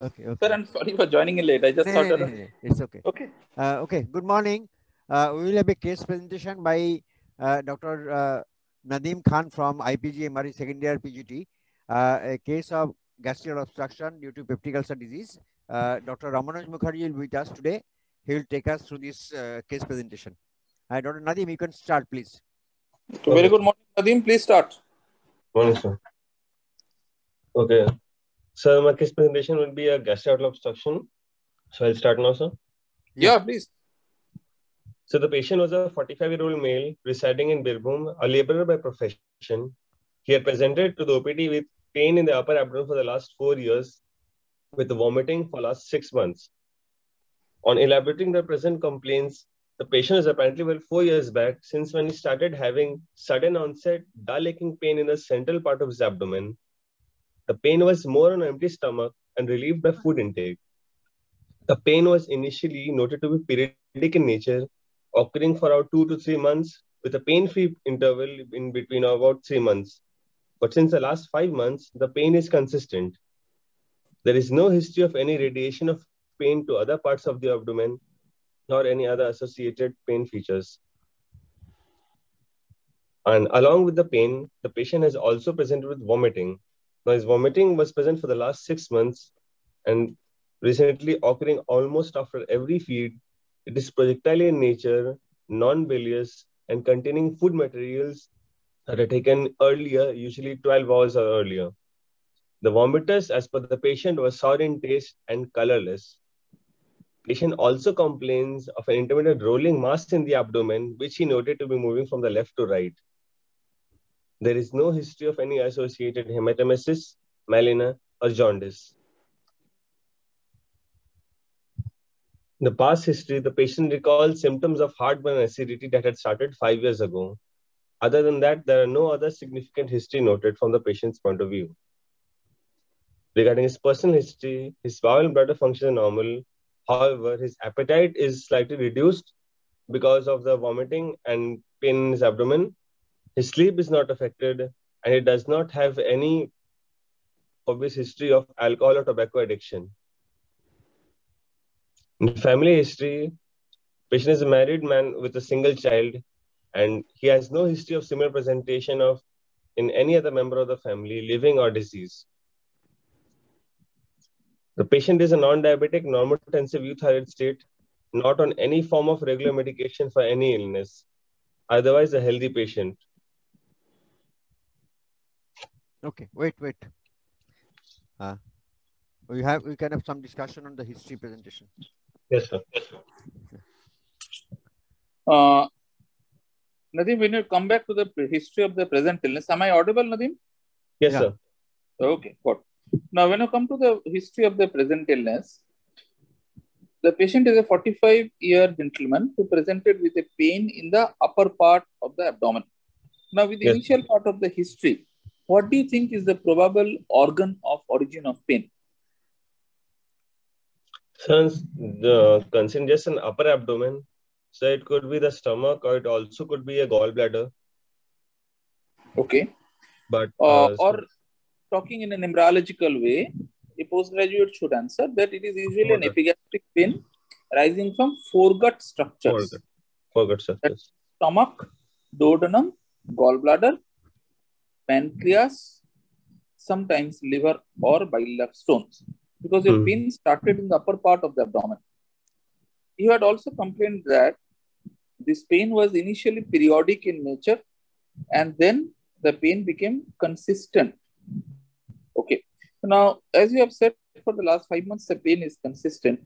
Okay, okay. Sir, I'm sorry for joining in late. I just No, thought no, that. no, no, It's okay. Okay. Uh, okay, good morning. Uh, we will have a case presentation by uh, Dr. Uh, Nadeem Khan from IPG MRE second year PGT. Uh, a case of gastric obstruction due to peptic ulcer disease. Uh, Dr. Ramanuj Mukherjee will be with us today. He will take us through this uh, case presentation. Uh, Dr. Nadeem, you can start, please. So very good morning, Nadeem. Please start. Morning, sir. Okay. So my case presentation will be a gastric obstruction. So I'll start now, sir. Yeah. Yeah, please. So the patient was a 45-year-old male residing in Birbhum, a laborer by profession. He had presented to the OPD with pain in the upper abdomen for the last four years, with vomiting for last six months. On elaborating the present complaints, the patient is apparently well four years back since when he started having sudden onset dull aching pain in the central part of his abdomen. The pain was more on an empty stomach and relieved by food intake. The pain was initially noted to be periodic in nature, occurring for about two to three months, with a pain-free interval in between about three months. But since the last five months, the pain is consistent. There is no history of any radiation of pain to other parts of the abdomen, nor any other associated pain features. And along with the pain, the patient has also presented with vomiting. Now, his vomiting was present for the last six months and recently occurring almost after every feed. It is projectile in nature, non bilious, and containing food materials that are taken earlier, usually 12 hours or earlier. The vomitus, as per the patient, was sour in taste and colorless. Patient also complains of an intermittent rolling mass in the abdomen, which he noted to be moving from the left to right. There is no history of any associated hematemesis, melena, or jaundice. In the past history, the patient recalls symptoms of heartburn acidity that had started five years ago. Other than that, there are no other significant history noted from the patient's point of view. Regarding his personal history, his bowel and bladder function are normal. However, his appetite is slightly reduced because of the vomiting and pain in his abdomen. His sleep is not affected, and he does not have any obvious history of alcohol or tobacco addiction. In family history, patient is a married man with a single child, and he has no history of similar presentation of in any other member of the family, living or deceased. The patient is a non-diabetic, normotensive euthyroid state, not on any form of regular medication for any illness, otherwise a healthy patient. Okay, wait, wait. Uh, we have we can have some discussion on the history presentation. Yes, sir. Yes, sir. Uh, Nadim, when you come back to the history of the present illness, am I audible, Nadim? Yes, Yeah. sir. Okay, good. Now, when you come to the history of the present illness, the patient is a 45 year gentleman who presented with a pain in the upper part of the abdomen. Now, with the Yes. initial part of the history, what do you think is the probable organ of origin of pain? Since the just upper abdomen, so it could be the stomach or it also could be a gallbladder. Okay. But Uh, uh, or talking in an embryological way, a postgraduate should answer that it is usually an Foregut. epigastric pain rising from foregut structures, foregut, foregut, sir. Yes. stomach, duodenum, gallbladder, pancreas, sometimes liver or bile duct stones, because your Hmm. pain started in the upper part of the abdomen. You had also complained that this pain was initially periodic in nature and then the pain became consistent. Okay. Now, as you have said, for the last five months, the pain is consistent.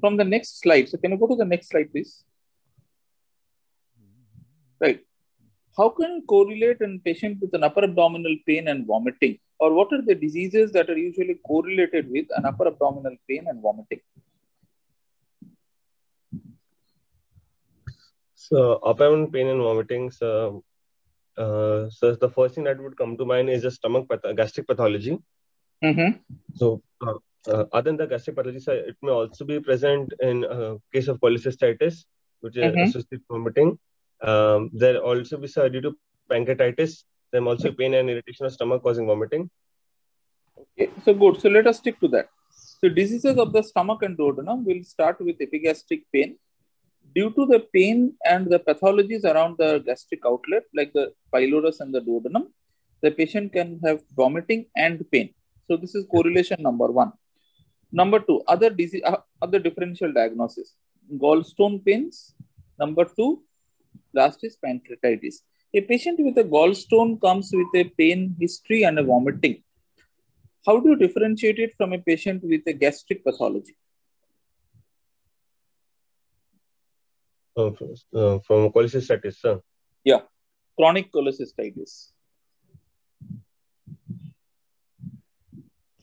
From the next slide, so can you go to the next slide, please? Right. How can you correlate a patient with an upper abdominal pain and vomiting? Or what are the diseases that are usually correlated with an upper abdominal pain and vomiting? So upper abdominal pain and vomiting. So, uh, so the first thing that would come to mind is a stomach path- gastric pathology. Mm-hmm. So uh, uh, other than the gastric pathology, so it may also be present in uh, case of cholecystitis, which is Mhm. associated with vomiting. Um, there also be due to pancreatitis, may also pain and irritation of stomach causing vomiting. Okay, so good. So let us stick to that. So diseases of the stomach and duodenum will start with epigastric pain. Due to the pain and the pathologies around the gastric outlet, like the pylorus and the duodenum, the patient can have vomiting and pain. So this is correlation number one. Number two, other disease, uh, other differential diagnosis, gallstone pains. Number two, last is pancreatitis. A patient with a gallstone comes with a pain history and a vomiting. How do you differentiate it from a patient with a gastric pathology? Uh, uh, from cholecystitis, sir. Yeah, chronic cholecystitis.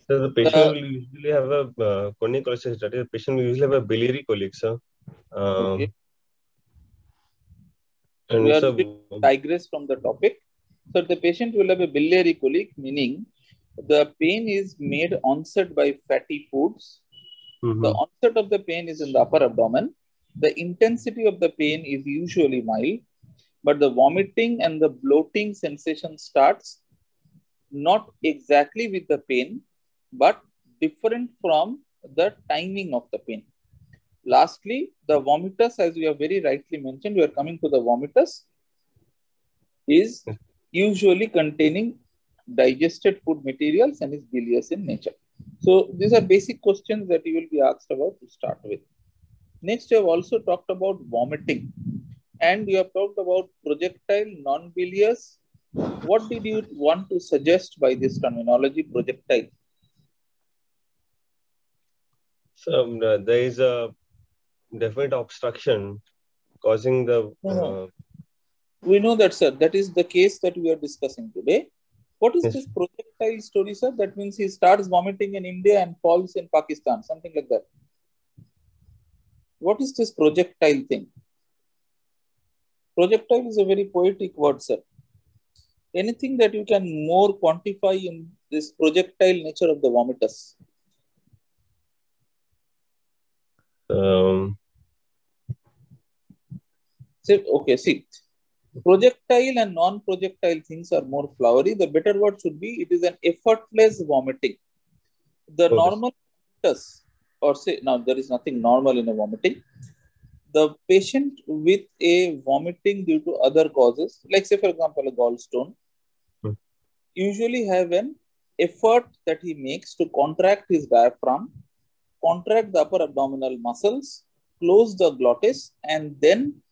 So the patient uh, will usually have a uh, chronic cholecystitis. The patient will usually have a biliary colic, sir. Um, okay. And we are so, digress from the topic. So the patient will have a biliary colic, meaning the pain is made onset by fatty foods. Mm-hmm. The onset of the pain is in the upper abdomen. The intensity of the pain is usually mild, but the vomiting and the bloating sensation starts not exactly with the pain, but different from the timing of the pain. Lastly, the vomitus, as we have very rightly mentioned, we are coming to the vomitus, is usually containing digested food materials and is bilious in nature. So these are basic questions that you will be asked about to start with. Next, you have also talked about vomiting and you have talked about projectile non-bilious. What did you want to suggest by this terminology, projectile? So um, there is a definite obstruction causing the. Uh, we know that, sir. That is the case that we are discussing today. What is yes. this projectile story, sir? That means he starts vomiting in India and falls in Pakistan, something like that. What is this projectile thing? Projectile is a very poetic word, sir. Anything that you can more quantify in this projectile nature of the vomitus? Um, so, okay, see, projectile and non-projectile things are more flowery. The better word should be it is an effortless vomiting. The okay. normal or say now there is nothing normal in a vomiting. The patient with a vomiting due to other causes, like say for example a gallstone, hmm. usually have an effort that he makes to contract his diaphragm, contract the upper abdominal muscles, close the glottis, and then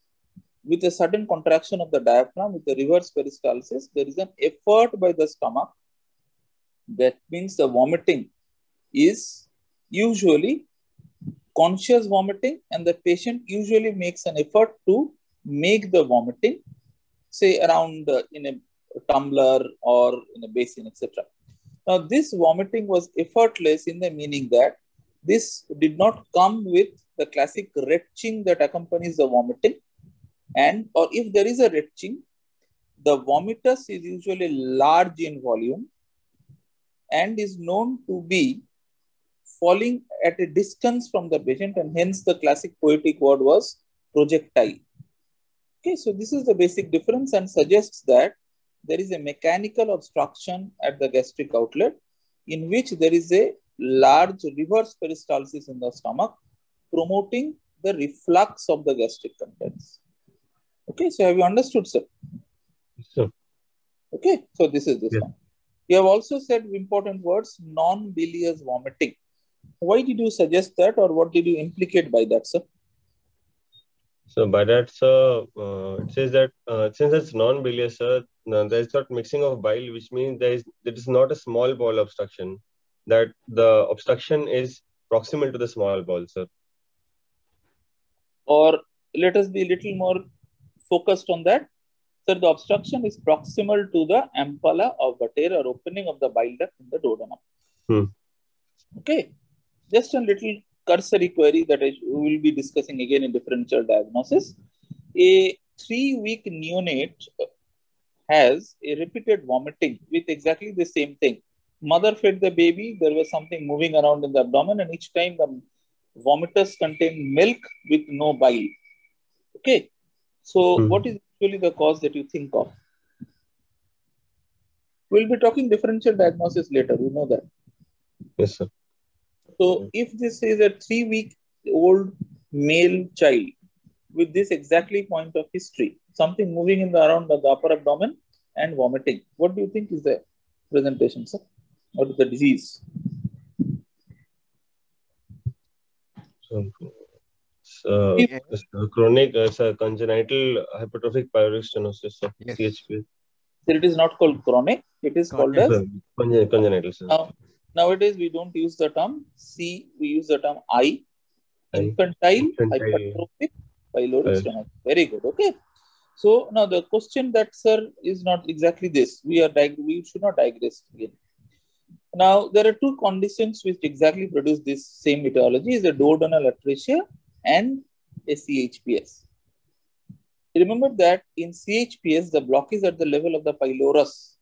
with a sudden contraction of the diaphragm with the reverse peristalsis, there is an effort by the stomach. That means the vomiting is usually conscious vomiting and the patient usually makes an effort to make the vomiting, say around uh, in a tumbler or in a basin, etc. Now, this vomiting was effortless in the meaning that this did not come with the classic retching that accompanies the vomiting and or if there is a retching, the vomitus is usually large in volume and is known to be falling at a distance from the patient and hence the classic poetic word was projectile. Okay, so this is the basic difference and suggests that there is a mechanical obstruction at the gastric outlet in which there is a large reverse peristalsis in the stomach promoting the reflux of the gastric contents. Okay, so have you understood, sir? Sure. Okay, so this is this one. You have also said important words, non-bilious vomiting. Why did you suggest that or what did you implicate by that, sir? So by that, sir, uh, it says that uh, since it's non-bilious, sir, uh, there is not mixing of bile, which means there is it is not a small bowel obstruction. That the obstruction is proximal to the small bowel, sir. Or let us be a little more focused on that. So the obstruction is proximal to the ampulla of Vater or opening of the bile duct in the duodenum. Hmm. Okay. Just a little cursory query that I will be discussing again in differential diagnosis. A three-week neonate has a repeated vomiting with exactly the same thing. Mother fed the baby, there was something moving around in the abdomen, and each time the vomitus contained milk with no bile. Okay. So, mm. what is actually the cause that you think of? We'll be talking differential diagnosis later. We know that. Yes, sir. So if this is a three week old male child with this exactly point of history, something moving in the around the upper abdomen and vomiting, what do you think is the presentation, sir? What is the disease? So, Uh, so it's uh, chronic, uh, it's a congenital hypertrophic pyloric stenosis of Yes. CHP. So it is not called chronic, it is called as Congen- Congenital. sir. Now, nowadays we don't use the term C, we use the term I. I. Infantile Infantile. hypertrophic pyloric Right. stenosis. Very good. Okay. So now the question that sir is not exactly this. We are dig- we should not digress again. Now there are two conditions which exactly produce this same etiology: is the duodenal atresia and a CHPS. Remember that in CHPS the block is at the level of the pylorus.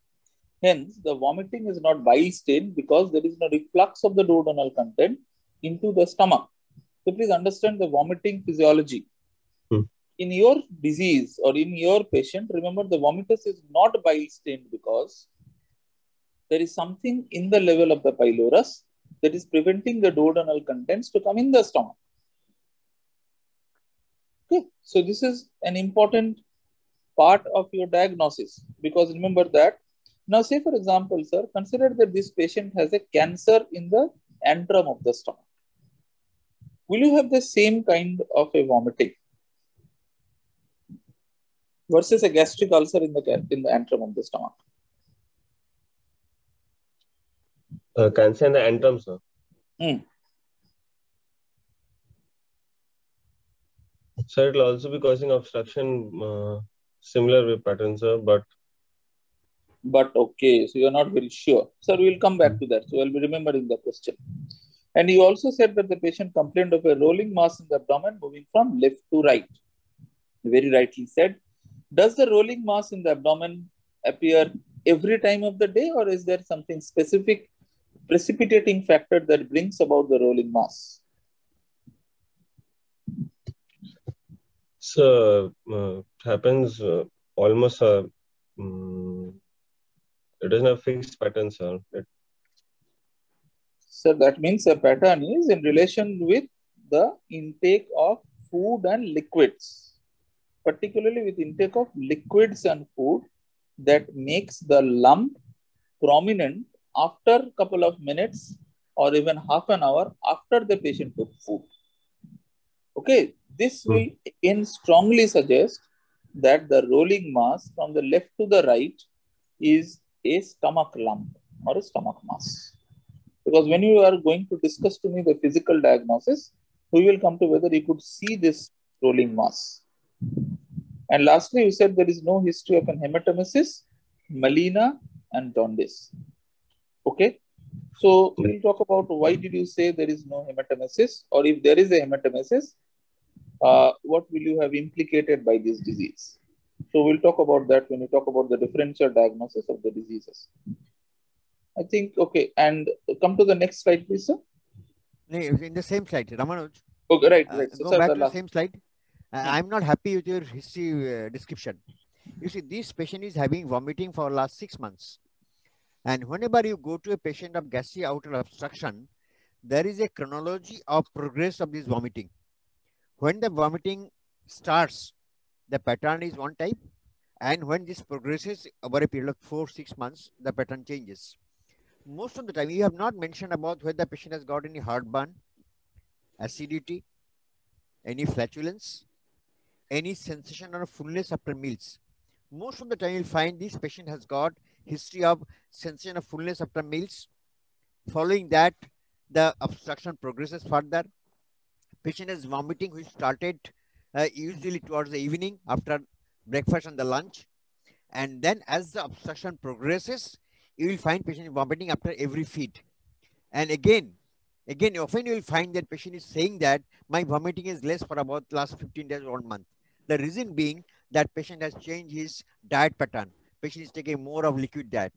Hence, the vomiting is not bile stain because there is no reflux of the duodenal content into the stomach. So please understand the vomiting physiology. Hmm. In your disease or in your patient, remember the vomitus is not bile stained because there is something in the level of the pylorus that is preventing the duodenal contents to come in the stomach. Okay, so this is an important part of your diagnosis because remember that. Now, say for example, sir, consider that this patient has a cancer in the antrum of the stomach. Will you have the same kind of a vomiting versus a gastric ulcer in the in the antrum of the stomach? Uh, cancer in the antrum, sir. Hmm. So it will also be causing obstruction, uh, similar with pattern, sir, but But okay, so you're not very sure. Sir, we'll come back to that. So I'll be remembering the question. And you also said that the patient complained of a rolling mass in the abdomen moving from left to right. Very rightly said. Does the rolling mass in the abdomen appear every time of the day, or is there something specific precipitating factor that brings about the rolling mass? So uh, it happens uh, almost. Uh, mm, it doesn't have fixed pattern, sir. It, So that means a pattern is in relation with the intake of food and liquids, particularly with intake of liquids and food that makes the lump prominent after a couple of minutes or even half an hour after the patient took food. Okay, this Hmm. will again strongly suggest that the rolling mass from the left to the right is a stomach lump or a stomach mass. Because when you are going to discuss to me the physical diagnosis, we will come to whether you could see this rolling mass. And lastly, you said there is no history of an hematemesis, melena, and jaundice. Okay. So we'll talk about why did you say there is no hematemesis, or if there is a hematemesis, uh, what will you have implicated by this disease? So we'll talk about that when we talk about the differential diagnosis of the diseases. I think okay, and come to the next slide, please, sir. No, In the same slide, Ramanuj, Okay, right, uh, right. So, go sir, back to the same slide. Uh, Hmm. I'm not happy with your history uh, description. You see, this patient is having vomiting for last six months. And whenever you go to a patient of gastric outlet obstruction, there is a chronology of progress of this vomiting. When the vomiting starts, the pattern is one type. And when this progresses over a period of four, six months, the pattern changes. Most of the time, you have not mentioned about whether the patient has got any heartburn, acidity, any flatulence, any sensation or fullness after meals. Most of the time, you'll find this patient has got history of sensation of fullness after meals. Following that, the obstruction progresses further. Patient is vomiting, which started uh, usually towards the evening after breakfast and the lunch. And then as the obstruction progresses, you will find patient vomiting after every feed. And again, again, often you will find that patient is saying that my vomiting is less for about last 15 days or one month. The reason being that patient has changed his diet pattern. Patient is taking more of liquid diet.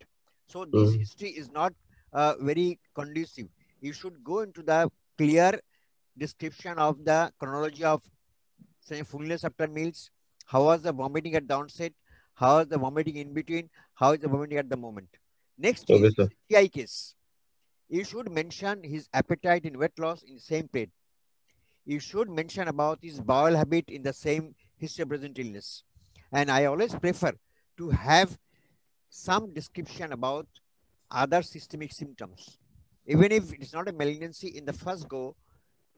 So this Mhm. history is not uh, very conducive. You should go into the clear description of the chronology of fullness after meals, how was the vomiting at the onset, how is the vomiting in between, how is the vomiting at the moment. Next Okay, is sir. Case. you should mention his appetite in weight loss in the same plate. You should mention about his bowel habit in the same history of present illness. And I always prefer to have some description about other systemic symptoms. Even if it's not a malignancy in the first go,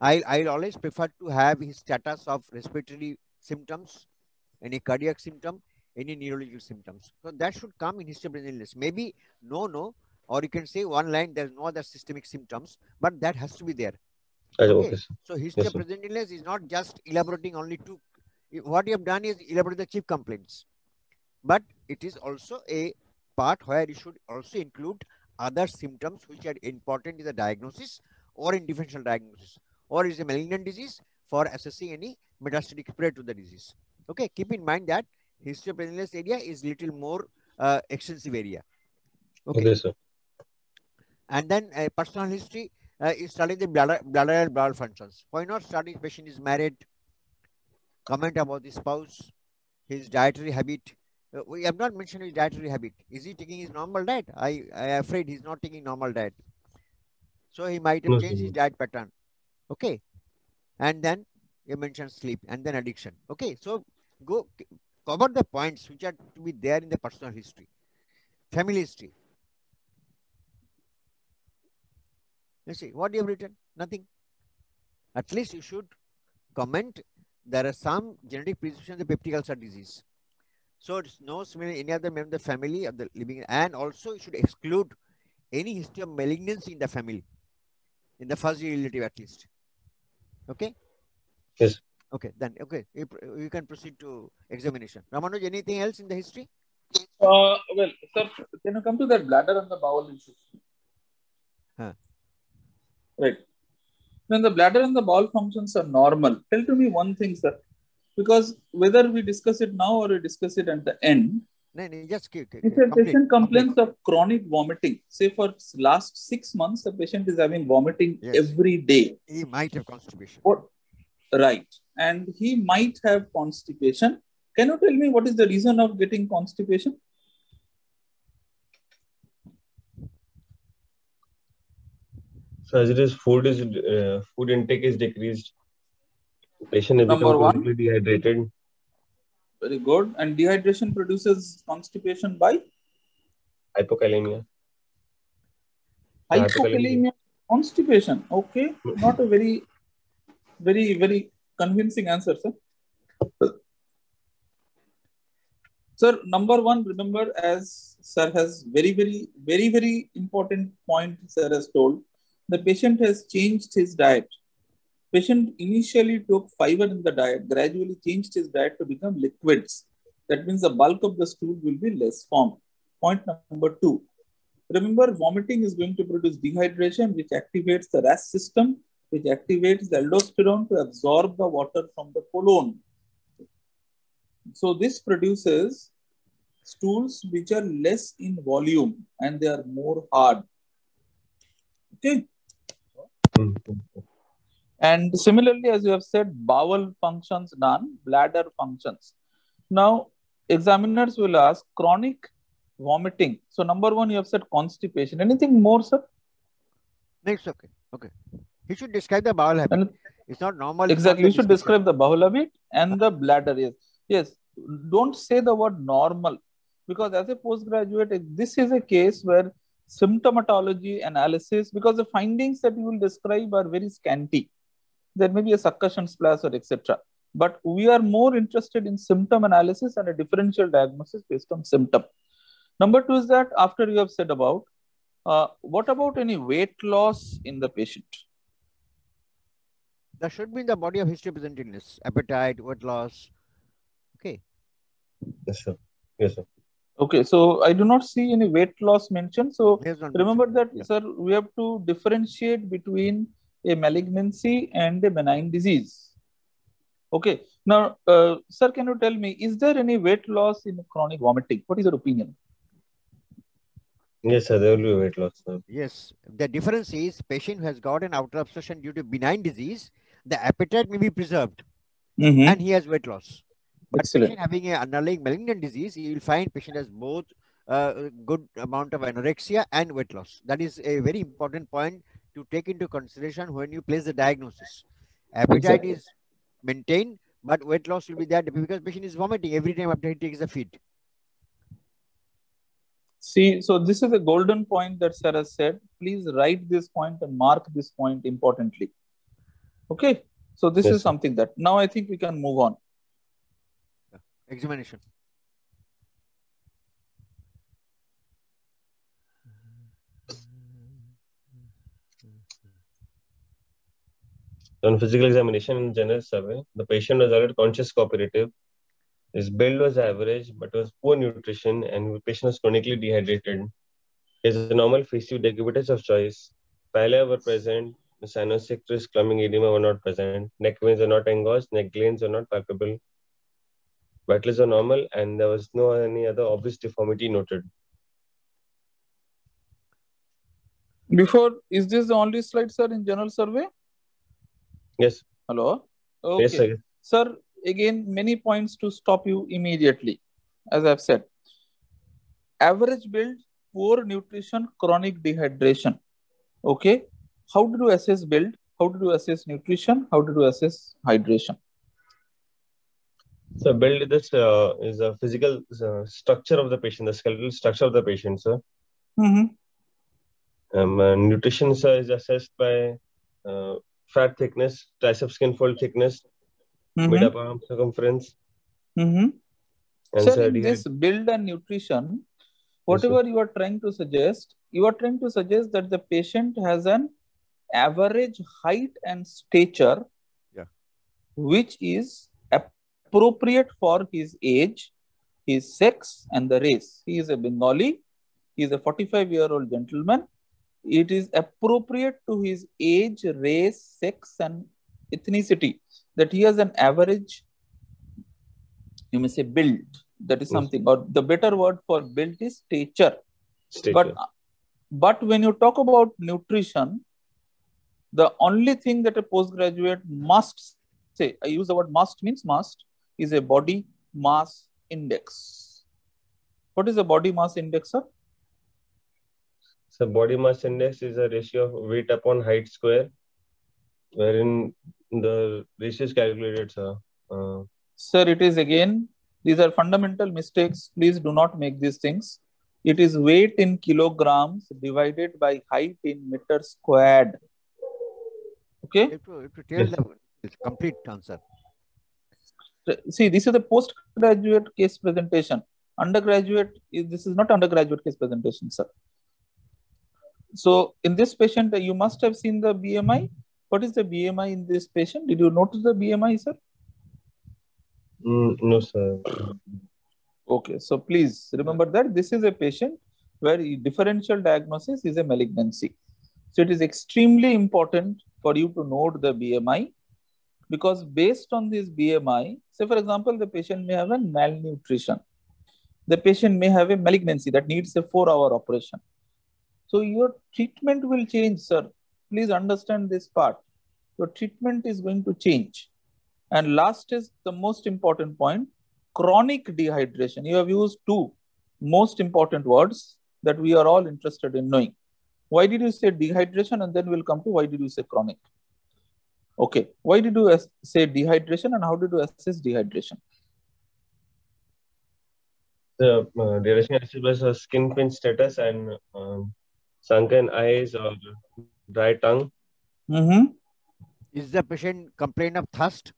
I, I'll always prefer to have his status of respiratory symptoms, any cardiac symptom, any neurological symptoms. So that should come in history of present illness. Maybe no, no, or you can say one line, there's no other systemic symptoms, but that has to be there. Okay. Okay. So history Yes, of present illness is not just elaborating only two. What you have done is elaborate the chief complaints, but it is also a part where you should also include other symptoms which are important in the diagnosis or in differential diagnosis, or is a malignant disease for assessing any metastatic spread to the disease. Okay, keep in mind that history of area is little more uh, extensive area. Okay Okay, sir. and then uh, personal history uh, is studying the bladder, bladder and bowel functions. Why not study patient is married, comment about the spouse, his dietary habit. Uh, we have not mentioned his dietary habit. Is he taking his normal diet? I I am afraid he's not taking normal diet. So he might have changed his diet pattern. Okay. And then you mentioned sleep and then addiction. Okay. So go cover the points which are to be there in the personal history. Family history. You see, what you have written? Nothing. At least you should comment there are some genetic predisposition to peptic ulcer disease. So it's no similar any other member of the family of the living, and also you should exclude any history of malignancy in the family, in the first relative at least. Okay. Yes. Okay, then okay, you, you can proceed to examination. Ramanuj, anything else in the history? Uh, well, sir, can you come to that bladder and the bowel issues? Huh. Right. When the bladder and the bowel functions are normal, tell to me one thing, sir. Because whether we discuss it now or we discuss it at the end, No, no, just keep, keep, if a complete, patient complete. complains of chronic vomiting, say for last six months, the patient is having vomiting Yes. every day. he might have constipation. What? Right. And he might have constipation. Can you tell me what is the reason of getting constipation? So as it is, food is uh, food intake is decreased. Patient has Number become one. dehydrated. Very good. And dehydration produces constipation by Hypokalemia. hypokalemia, constipation. Okay, not a very, very, very convincing answer, sir. Sir, number one, remember as sir has very, very, very, very important point sir has told, the patient has changed his diet. Patient initially took fiber in the diet, gradually changed his diet to become liquids. That means the bulk of the stool will be less formed. Point number two. Remember, vomiting is going to produce dehydration, which activates the RAS system, which activates the aldosterone to absorb the water from the colon. So this produces stools which are less in volume and they are more hard. Okay. Mm. And similarly, as you have said, bowel functions none, bladder functions. Now, examiners will ask chronic vomiting. So, number one, you have said constipation. Anything more, sir? Next, okay, okay. He should describe the bowel habit. And It's not normal. exactly, you should describe the bowel habit and the bladder. Yes, yes. Don't say the word normal because as a postgraduate, this is a case where symptomatology analysis, because the findings that you will describe are very scanty. There may be a succussion splash or etc. But we are more interested in symptom analysis and a differential diagnosis based on symptom. Number two is that after you have said about, uh, what about any weight loss in the patient? That should be in the body of history present illness, appetite, weight loss. Okay. Yes, sir. Yes, sir. Okay, so I do not see any weight loss mentioned. So He has not remember mentioned that, Yeah. sir, we have to differentiate between a malignancy and a benign disease. Okay, now, uh, sir, can you tell me, is there any weight loss in chronic vomiting? What is your opinion? Yes, sir. There will be weight loss. Sir. Yes. The difference is patient who has got an outlet obstruction due to benign disease, the appetite may be preserved and he has weight loss. But Excellent. patient having an underlying malignant disease, you will find patient has both uh, good amount of anorexia and weight loss. That is a very important point to take into consideration when you place the diagnosis. Appetite Exactly. is maintained, but weight loss will be there because patient is vomiting every time after he takes the feed. See, so this is a golden point that sir said. Please write this point and mark this point importantly. Okay. So this Yes, is something that now I think we can move on. Examination. On physical examination and general survey, the patient was already conscious cooperative. His build was average, but was poor nutrition, and the patient was chronically dehydrated. A normal facial decubitus of choice. Pallor were present. The cyanosis, clubbing edema were not present. Neck veins are not engorged. Neck glands are not palpable. Vitals are normal, and there was no any other obvious deformity noted. Before, is this the only slide, sir, in general survey? Yes, Hello? Okay. yes, sir. Sir, again, many points to stop you immediately. As I've said, average build, poor nutrition, chronic dehydration. Okay. How did you assess build? How did you assess nutrition? How did you assess hydration? So build this uh, is a physical uh, structure of the patient, the skeletal structure of the patient, sir. Mm-hmm. Um, uh, nutrition sir, is assessed by uh, fat thickness, triceps skin fold thickness, Mm-hmm. mid upper arm circumference, Mm-hmm. and Sir, sir, in this build and nutrition, Yes, whatever you are trying to suggest, you are trying to suggest that the patient has an average height and stature, Yeah. which is appropriate for his age, his sex, and the race. He is a Bengali. He is a 45 year old gentleman. It is appropriate to his age, race, sex, and ethnicity. That he has an average you may say build. That is something or the better word for build is stature. Stature. but but when you talk about nutrition the only thing that a postgraduate must say i use the word must means must is a body mass index. What is a body mass index sir So body mass index is a ratio of weight upon height square, wherein the ratio is calculated, sir. Uh, sir it is again these are fundamental mistakes please do not make these things it is weight in kilograms divided by height in meter squared okay You have to, you tell Yes. the complete answer. see this is the postgraduate case presentation undergraduate this is not undergraduate case presentation sir so in this patient you must have seen the bmi what is the bmi in this patient? Did you notice the bmi sir? Mm, no, sir. okay so please remember that this is a patient where differential diagnosis is a malignancy. So it is extremely important for you to note the bmi because based on this bmi say for example the patient may have a malnutrition. The patient may have a malignancy that needs a 4 hour operation so your treatment will change sir please understand this part your treatment is going to change and last is the most important point chronic dehydration. You have used two most important words that we are all interested in knowing. Why did you say dehydration? And then we'll come to why did you say chronic? Okay. Why did you say dehydration and how did you assess dehydration? The uh, assessed was a skin pinch status and um, sunken eyes or dry tongue. Mm-hmm. Is the patient complain of thirst?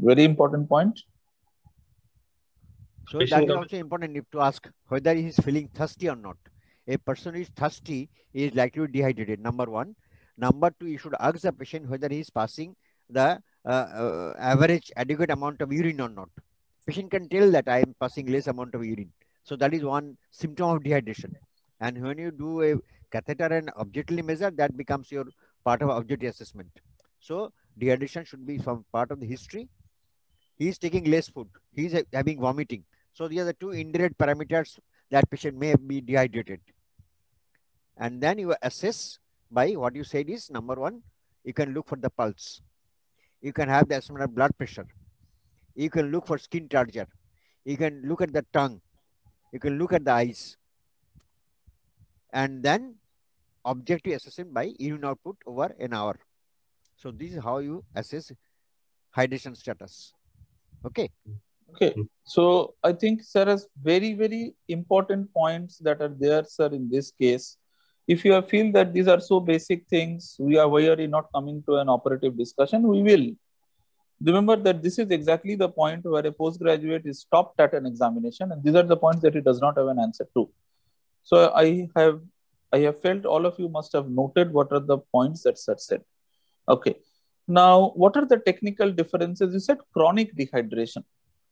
Very important point. So Patient that is also important if to ask whether he is feeling thirsty or not. A person who is thirsty is likely to be dehydrated. Number one. Number two, you should ask the patient whether he is passing the uh, uh, average adequate amount of urine or not. Patient can tell that I am passing less amount of urine. So that is one symptom of dehydration. And when you do a catheter and objectively measure, that becomes your part of objective assessment. So dehydration should be from part of the history. He is taking less food. He is uh, having vomiting. So these are the two indirect parameters that patient may be dehydrated. And then you assess by what you said is number one, you can look for the pulse. You can have the assessment of blood pressure. You can look for skin turgor. You can look at the tongue. you can look at the eyes. And then objective assessment by urine output over an hour. So this is how you assess hydration status. Okay. Okay. So I think sir has very, very important points that are there, sir, in this case. If you feel that these are so basic things, we are really not coming to an operative discussion, we will. Remember that this is exactly the point where a postgraduate is stopped at an examination, and these are the points that he does not have an answer to. So I have I have felt all of you must have noted what are the points that sir said. Okay. Now, what are the technical differences? You said chronic dehydration.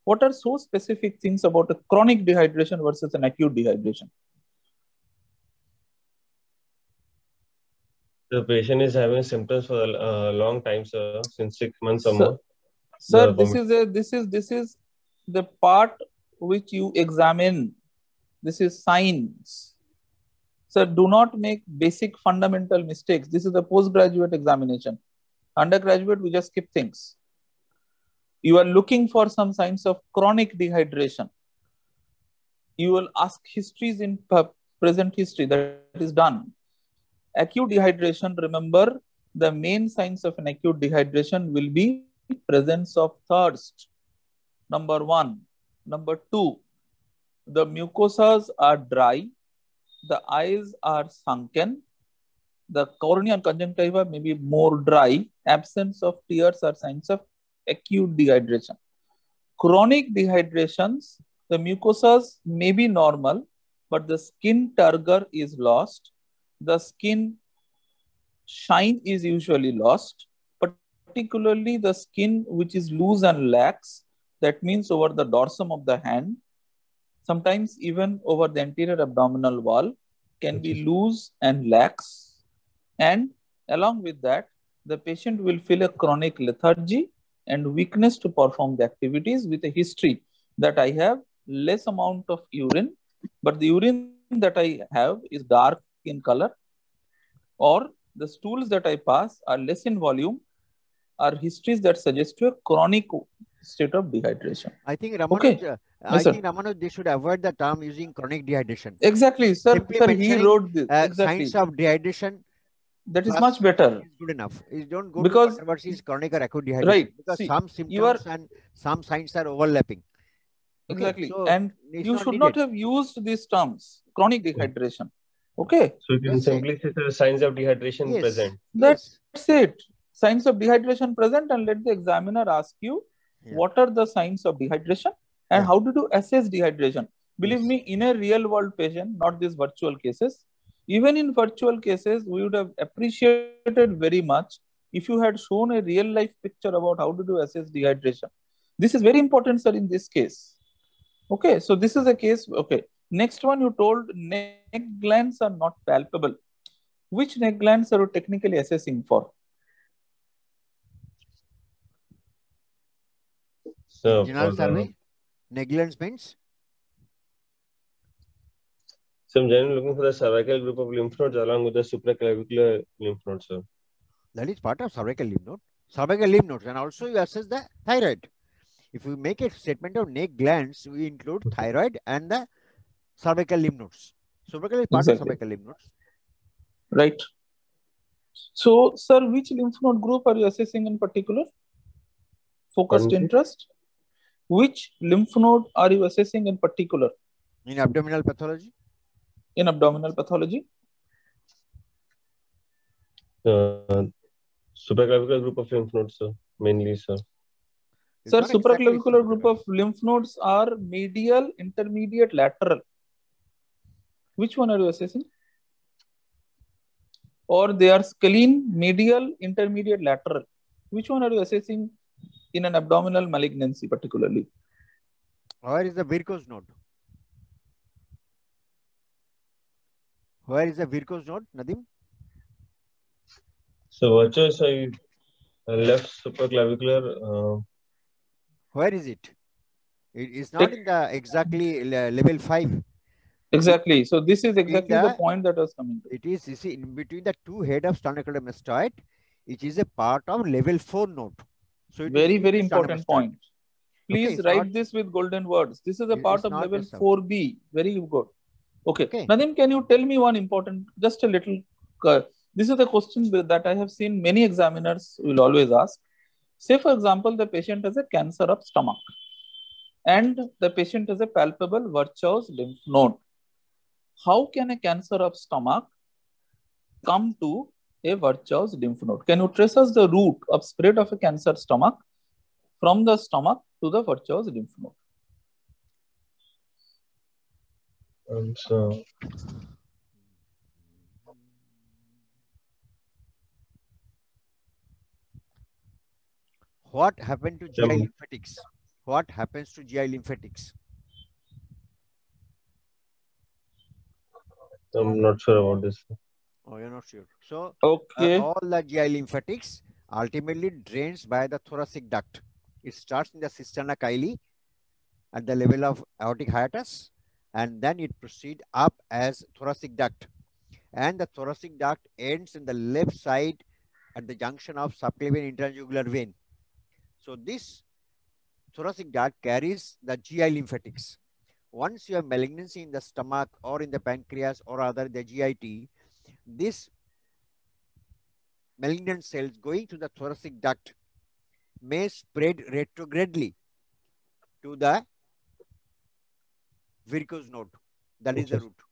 What are so specific things about a chronic dehydration versus an acute dehydration? The patient is having symptoms for a long time, sir, since six months or Sir- more. Sir, this is a this is this is the part which you examine. This is science. Sir, do not make basic fundamental mistakes. This is a postgraduate examination. Undergraduate, we just skip things. You are looking for some signs of chronic dehydration. You will ask histories in present history. That is done. Acute dehydration, remember, the main signs of an acute dehydration will be presence of thirst. Number one. Number two, the mucosas are dry, the eyes are sunken, the cornea and conjunctiva may be more dry, absence of tears are signs of acute dehydration. Chronic dehydrations, the mucosas may be normal, but the skin turgor is lost, the skin shine is usually lost, particularly the skin which is loose and lax, that means over the dorsum of the hand, sometimes even over the anterior abdominal wall, can be loose and lax. And along with that, the patient will feel a chronic lethargy and weakness to perform the activities with a history that I have less amount of urine, but the urine that I have is dark in color, or the stools that I pass are less in volume, are histories that suggest to a chronic state of dehydration. I think Ramanuj, Okay. Uh, uh, I sir. think Ramanuj, they should avoid the term using chronic dehydration. Exactly, sir. Simply sir he wrote this. Uh, exactly. Signs of dehydration That is much better. is good enough. You don't go Because- to controversies chronic or acute dehydration Right. because See, some symptoms are- and some signs are overlapping. Okay, Exactly. so and you not should not have used these terms. Chronic dehydration. Okay. So you can Yes, sir. simply say the signs of dehydration Yes. present. That's Yes. it. Signs of dehydration present, and let the examiner ask you Yeah. what are the signs of dehydration and Yeah. how to do assess dehydration. Believe me, in a real world patient, not these virtual cases, even in virtual cases, we would have appreciated very much if you had shown a real life picture about how to do assess dehydration. This is very important, sir, in this case. Okay, so this is a case. Okay, next one you told neck glands are not palpable. Which neck glands are you technically assessing for? So General for the- survey, neck glands means So I'm generally looking for the cervical group of lymph nodes along with the supraclavicular lymph nodes, sir. that is part of cervical lymph node. Cervical lymph nodes, and also you assess the thyroid. If we make a statement of neck glands, we include thyroid and the cervical lymph nodes. Cervical is part Exactly. of cervical lymph nodes. Right. So, sir, which lymph node group are you assessing in particular? Focused interest? Which lymph node are you assessing in particular In abdominal pathology, in abdominal pathology? Uh, supraclavicular group of lymph nodes, sir. Mainly, sir. It's Sir, not exactly group of lymph nodes are medial, intermediate, lateral. Which one are you assessing? Or they are scalene, medial, intermediate, lateral. Which one are you assessing in an abdominal malignancy, particularly? Where is the Virchow's node? Where is the Virchow's node, Nadim? So virtual side, uh, left supraclavicular. Uh, Where is it? It is not in the exactly level five. Exactly. So this is exactly the the- point that was coming to. It is you see, in between the two head of sternocleidomastoid, it is a part of level four node. So it is Very, very important point. Please it's write not- this with golden words. This is a It- part it's of level this, 4B. Very good. Okay. Okay. Nadim, can you tell me one important, just a little? Uh, this is the question that I have seen many examiners will always ask. Say, for example, the patient has a cancer of stomach and the patient has a palpable Virchow's lymph node. How can a cancer of stomach come to a Virchow's lymph node? Can you trace us the route of spread of a cancer stomach from the stomach to the Virchow's lymph node? Um, so What happened to GI Um, lymphatics? What happens to GI lymphatics? I'm not sure about this. Oh, you're not sure. So Okay. uh, all the GI lymphatics ultimately drains by the thoracic duct. It starts in the cisterna chyli at the level of aortic hiatus, and then it proceeds up as thoracic duct. And the thoracic duct ends in the left side at the junction of subclavian internal jugular vein. So this thoracic duct carries the GI lymphatics. Once you have malignancy in the stomach or in the pancreas or other the GIT, this malignant cells going to the thoracic duct may spread retrogradely to the Virchow's node. That is the route.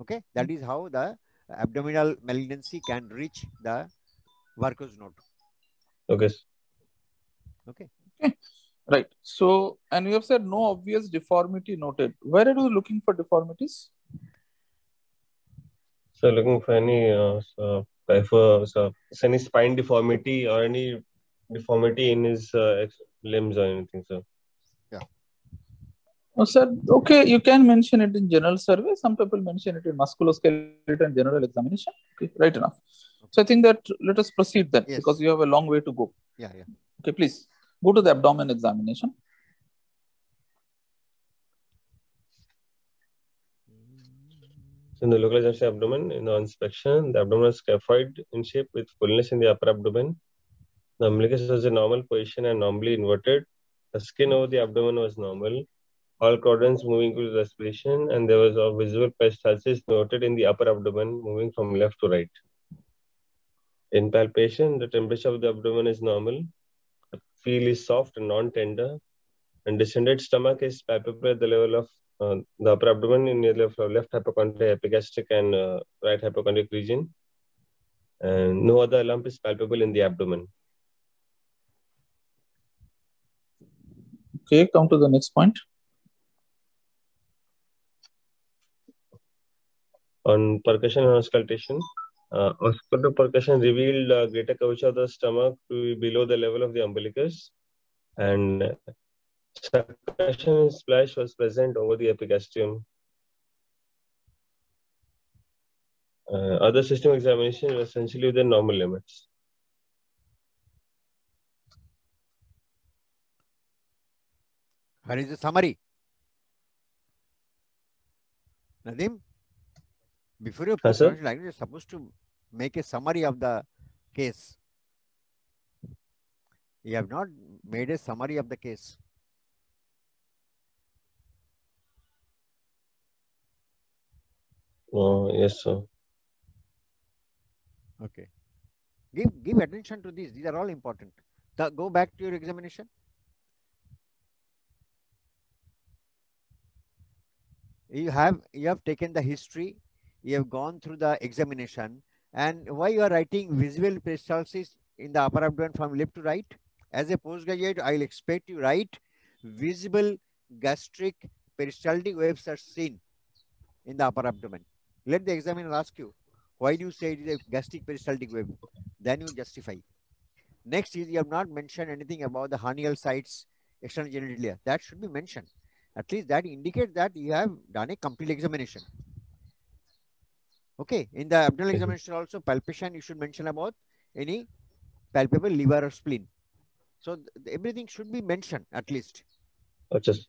Okay, that is how the abdominal malignancy can reach the Virchow's node. Okay. Okay. Right. So, and you have said no obvious deformity noted. Where are you looking for deformities? So looking for any uh, so, kypher, so, so any spine deformity or any deformity in his uh, limbs or anything. So Oh, sir, okay, you can mention it in general survey. Some people mention it in musculoskeletal and general examination. Okay, right enough. So I think that let us proceed then Yes. because you have a long way to go. Yeah, yeah. Okay, please go to the abdomen examination. In the localization of abdomen, in the inspection, the abdomen is scaphoid in shape with fullness in the upper abdomen. The umbilicus was in normal position and normally inverted. The skin over the abdomen was normal. All quadrants moving with respiration, and there was a visual peristalsis noted in the upper abdomen moving from left to right. In palpation, the temperature of the abdomen is normal. The feel is soft and non-tender. And distended stomach is palpable at the level of uh, the upper abdomen in the left, left hypochondriac, epigastric, and uh, right hypochondriac region. And no other lump is palpable in the abdomen. Okay, come to the next point. On percussion and auscultation, uh, percussion revealed uh, greater curvature of the stomach to be below the level of the umbilicus, and succussion splash was present over the epigastrium. Uh, other system examination was essentially within normal limits. Where is the summary? Nadim, before you Huh, sir? language, you're supposed to make a summary of the case. You have not made a summary of the case. Uh, yes, sir. Okay. Give give attention to these. These are all important. The, go back to your examination. You have you have taken the history. You have gone through the examination. And why you are writing visual peristalsis in the upper abdomen from left to right? As a postgraduate, I'll expect you write visible gastric peristaltic waves are seen in the upper abdomen. Let the examiner ask you, why do you say it is a gastric peristaltic wave? Then you justify. Next is you have not mentioned anything about the hernial sites, external genitalia. That should be mentioned. At least that indicates that you have done a complete examination. Okay. In the abdominal Mhm. examination also, palpation, you should mention about any palpable liver or spleen. So th- everything should be mentioned at least. Just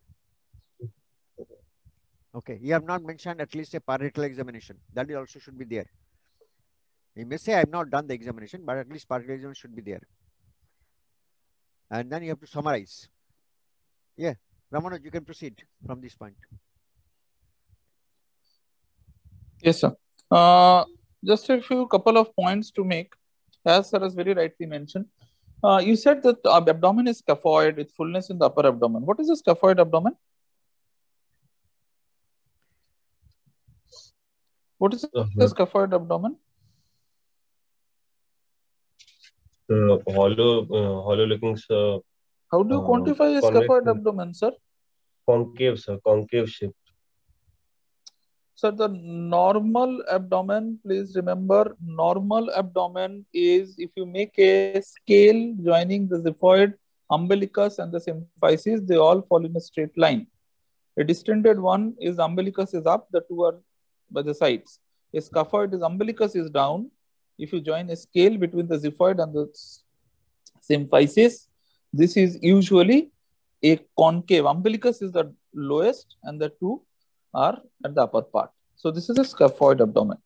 Okay. You have not mentioned at least a per rectal examination. That also should be there. You may say I have not done the examination, but at least per rectal examination should be there. And then you have to summarize. Yeah, Ramanuj, you can proceed from this point. Yes, sir. Uh, just a few couple of points to make. As sir has very rightly mentioned, uh, you said that the abdomen is scaphoid with fullness in the upper abdomen. What is a scaphoid abdomen? What is the scaphoid abdomen? uh, hollow, uh, hollow looking, sir, How do you Uh, quantify a scaphoid abdomen, sir? concave, sir, concave shape. So the normal abdomen, please remember, normal abdomen is if you make a scale joining the xiphoid, umbilicus, and the symphysis, they all fall in a straight line. A distended one is umbilicus is up, the two are by the sides. A scaphoid is umbilicus is down. If you join a scale between the xiphoid and the symphysis, this is usually a concave. Umbilicus is the lowest, and the two are at the upper part. So this is a scaphoid abdomen.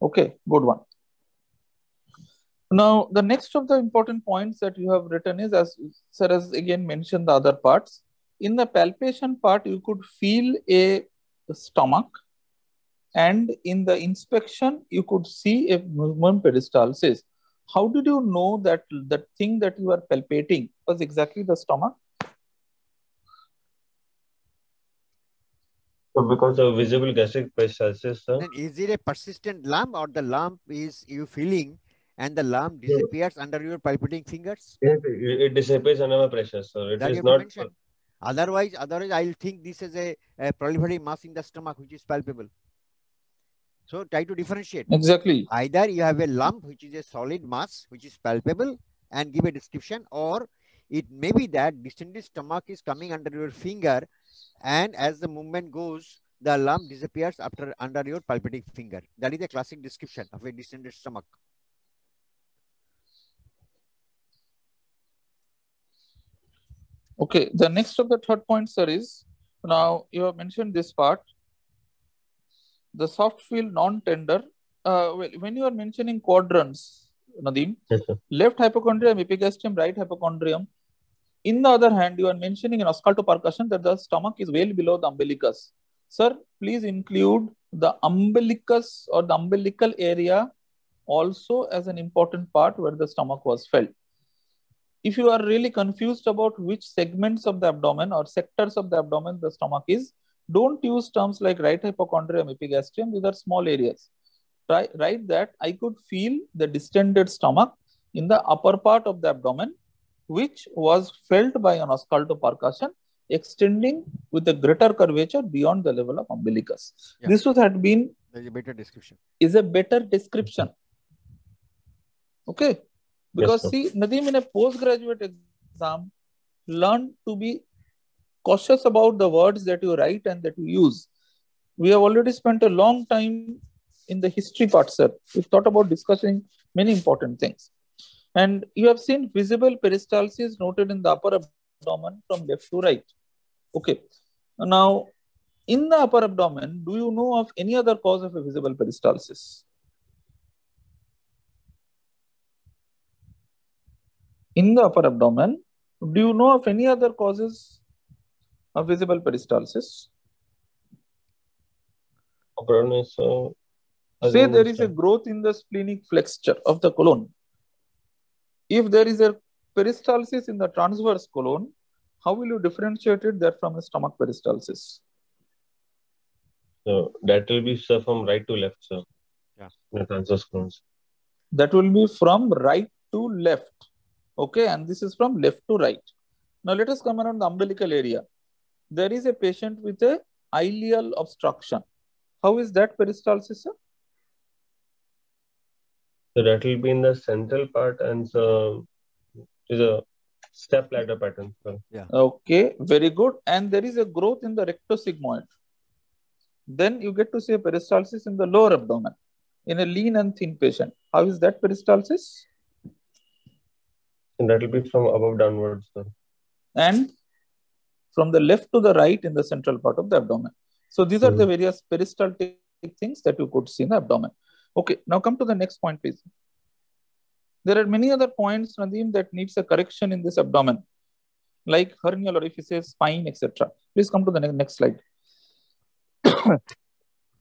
Okay, good one. Now, the next of the important points that you have written is, as Sir has again mentioned the other parts. In the palpation part, you could feel a stomach, and in the inspection, you could see a movement peristalsis. How did you know that the thing that you are palpating was exactly the stomach? So because of visible gastric peristalsis, sir, Then is it a persistent lump or the lump is you feeling and the lump disappears under your palpating fingers? it, it disappears under my pressure, sir. It That is you have to not. mention. Otherwise, otherwise I'll think this is a, a proliferative mass in the stomach which is palpable. So try to differentiate. Exactly. Either you have a lump which is a solid mass which is palpable and give a description, or it may be that distended stomach is coming under your finger, and as the movement goes, the lump disappears after under your palpating finger. That is a classic description of a distended stomach. Okay, the next of the third point, sir, is now you have mentioned this part. The soft feel non-tender. Uh, well, when you are mentioning quadrants, Nadeem, Yes, left hypochondrium, epigastrium, right hypochondrium. In the other hand, you are mentioning in auscultopercussion that the stomach is well below the umbilicus. Sir, please include the umbilicus or the umbilical area also as an important part where the stomach was felt if you are really confused about which segments of the abdomen or sectors of the abdomen the stomach is, don't use terms like right hypochondrium, epigastrium. These are small areas. Try, write that I could feel the distended stomach in the upper part of the abdomen, which was felt by an auscultopercussion extending with a greater curvature beyond the level of umbilicus. Yeah. This would have been That is a better description. is a better description. Okay. Because sir. see, Nadeem in a postgraduate exam, learn to be cautious about the words that you write and that you use. We have already spent a long time in the history part, sir. We've thought about discussing many important things. And you have seen visible peristalsis noted in the upper abdomen from left to right. Okay. Now, in the upper abdomen, do you know of any other cause of a visible peristalsis? In the upper abdomen, do you know of any other causes of visible peristalsis? Upper uh, so Say there is a growth in the splenic flexure of the colon. If there is a peristalsis in the transverse colon, how will you differentiate it there from a stomach peristalsis? So that will be sir from right to left, sir. Yeah. The transverse cones. That will be from right to left. Okay, and this is from left to right. Now let us come around the umbilical area. There is a patient with a ileal obstruction. How is that peristalsis? Sir? So that will be in the central part and so is a step ladder pattern. Sir. Okay, very good. And there is a growth in the rectosigmoid. Then you get to see a peristalsis in the lower abdomen in a lean and thin patient. How is that peristalsis? And that will be from above downwards, sir. And from the left to the right in the central part of the abdomen. So these are the hmm. various peristaltic things that you could see in the abdomen. Okay, now come to the next point, please. There are many other points, Nadeem, that needs a correction in this abdomen. like hernial orifices, spine, etc. Please come to the next slide.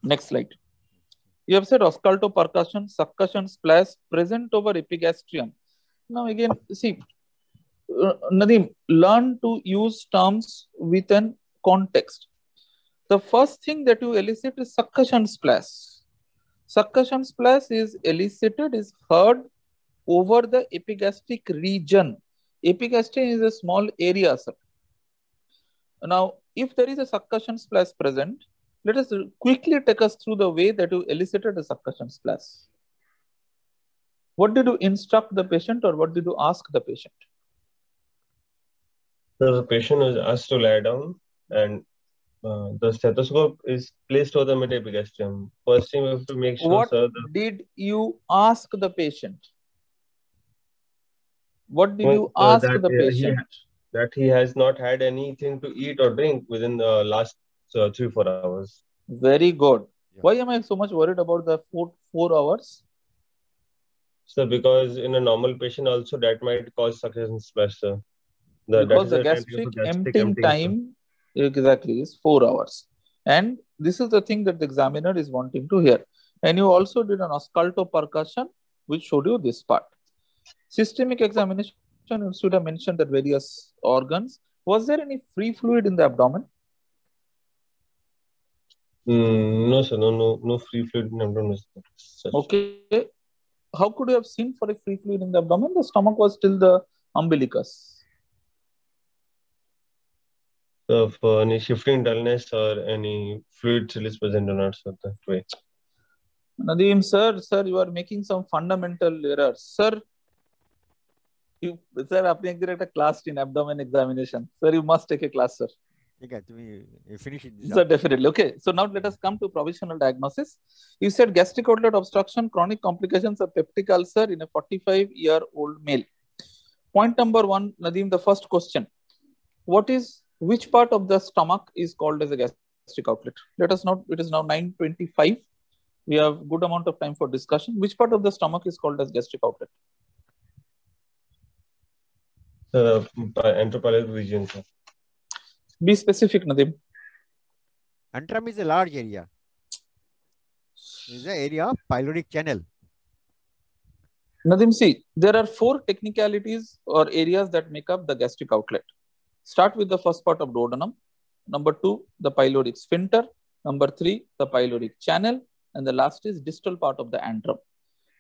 next slide. You have said auscultopercussion, succussion, splash present over epigastrium. Now again, see, uh, Nadim, learn to use terms with an context. The first thing that you elicit is succussion splash. Succussion splash is elicited, is heard over the epigastric region. Epigastrium is a small area, sir. Now, if there is a succussion splash present, let us quickly take us through the way that you elicited a succussion splash. What did you instruct the patient or what did you ask the patient? So the patient was asked to lie down and uh, the stethoscope is placed over the mid-epigastrium. First thing we have to make sure, what sir, did you ask the patient? What did Well, you uh, ask that, the uh, he- patient? that he has not had anything to eat or drink within the last uh, three, four hours. Very good. Yeah. Why am I so much worried about the four, four hours? So because in a normal patient also that might cause succussion splash, sir. The, because the gastric gastric emptying emptying, time exactly is four hours. And this is the thing that the examiner is wanting to hear. And you also did an ausculto percussion, which showed you this part. Systemic examination, you should have mentioned that various organs. Was there any free fluid in the abdomen? Mm, no, sir, no, no, no free fluid in the abdomen. sir. Okay. How could you have seen for a free fluid in the abdomen? The stomach was still the umbilicus of uh, any shifting dullness or any fluid release present or not, sir, that way. Nadeem, sir, sir, you are making some fundamental errors. Sir, you, sir, আপনি একদিন a class in abdomen examination. Sir, you must take a class, sir. Okay, you finish it. Sir, definitely. Okay, so now let us come to provisional diagnosis. You said gastric outlet obstruction, chronic complications of peptic ulcer in a 45-year-old male. Point number one, Nadeem, the first question. What is which part of the stomach is called as a gastric outlet? Let us know. It is now 925. We have good amount of time for discussion. Which part of the stomach is called as gastric outlet? The uh, antropyloric region, sir. Be specific, nadim Antrum is a large area. Is the area of pyloric channel. Nadim, see, there are four technicalities or areas that make up the gastric outlet. Start with the first part of duodenum. Number two, the pyloric sphincter. Number three, the pyloric channel. And the last is distal part of the antrum.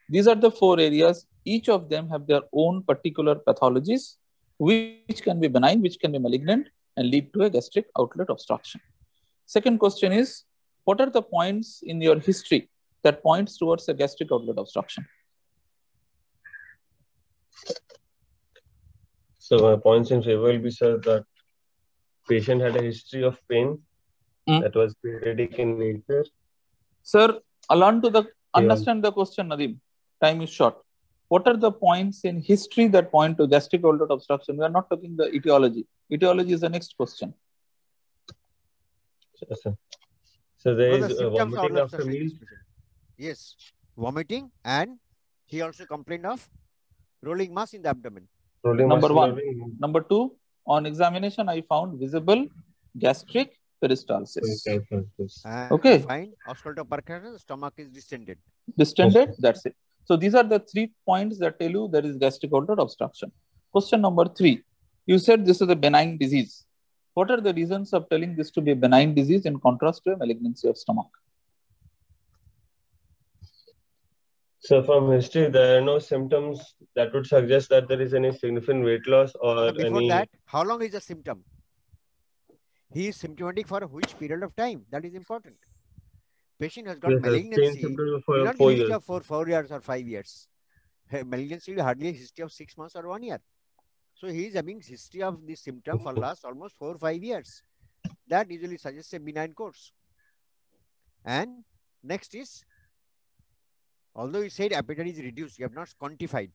These are the four areas. Each of them have their own particular pathologies, which can be benign, which can be malignant, and lead to a gastric outlet obstruction. Second question is, what are the points in your history that points towards a gastric outlet obstruction? So my points in favor will be, sir, that patient had a history of pain Mm. that was periodic in nature. Sir, along to the understand the question, Nadeem. Time is short. What are the points in history that point to gastric outlet obstruction? We are not talking the etiology. Etiology is the next question. So, sir. So there What are is the uh, vomiting after obstruction meals. Yes, vomiting and he also complained of rolling mass in the abdomen. Rolling Number one. Number two, on examination, I found visible gastric peristalsis. And Okay. Fine. Auscultopercussion, stomach is distended. Distended, that's it. So these are the three points that tell you there is gastric outlet obstruction. Question number three. You said this is a benign disease. What are the reasons of telling this to be a benign disease in contrast to a malignancy of stomach? So from history, there are no symptoms that would suggest that there is any significant weight loss or But before any. that, how long is the symptom? He is symptomatic for which period of time? That is important. Patient has got Yes, malignancy. for not four history years. of four, four years or five years. Malignancy will hardly a history of six months or one year. So he is having history of this symptom for oh. last almost four or five years. That usually suggests a benign course. And next is, although you said appetite is reduced, you have not quantified.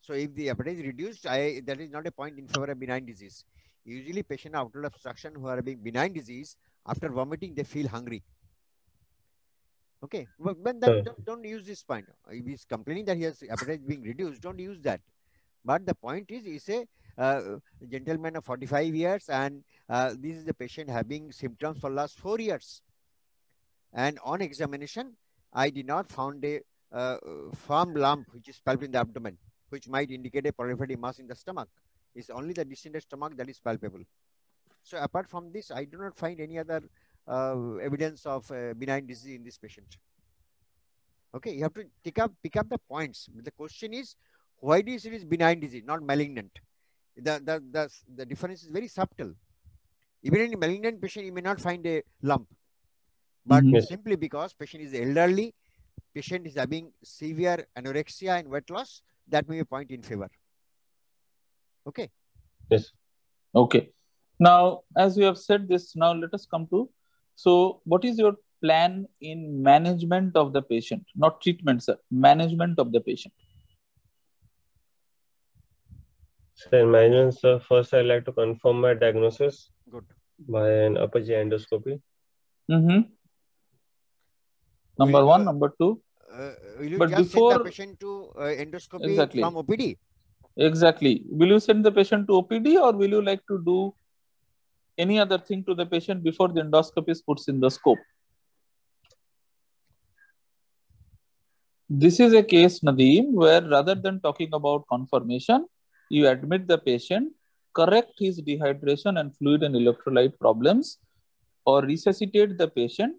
So if the appetite is reduced, I that is not a point in favor of benign disease. Usually patient outlet obstruction who are having benign disease, after vomiting, they feel hungry. Okay, but then don't, don't use this point. If he's complaining that he has appetite being reduced, don't use that. But the point is, is a uh, gentleman of 45 years and uh, this is the patient having symptoms for last four years. And on examination, I did not found a uh, firm lump which is palpable in the abdomen, which might indicate a proliferative mass in the stomach. It's only the distended stomach that is palpable. So apart from this, I do not find any other uh, evidence of uh, benign disease in this patient. Okay, you have to pick up pick up the points. The question is, why this it is benign disease, not malignant? The, the, the, the difference is very subtle. Even in a malignant patient, you may not find a lump. But Mhm. Yes. simply because patient is elderly, patient is having severe anorexia and weight loss, that may be a point in favor. Okay. Yes. Okay. Now, as you have said this, now let us come to, so what is your plan in management of the patient? Not treatment, sir, management of the patient. So management, sir, first I'd like to confirm my diagnosis Good. by an upper GI endoscopy. Mm-hmm. Number Will, one, uh, number two. Uh, will you But just send before- the patient to uh, endoscopy Exactly. from OPD? Exactly. Will you send the patient to OPD or will you like to do any other thing to the patient before the endoscopist puts in the scope? This is a case, Nadeem, where rather than talking about confirmation, you admit the patient, correct his dehydration and fluid and electrolyte problems, or resuscitate the patient,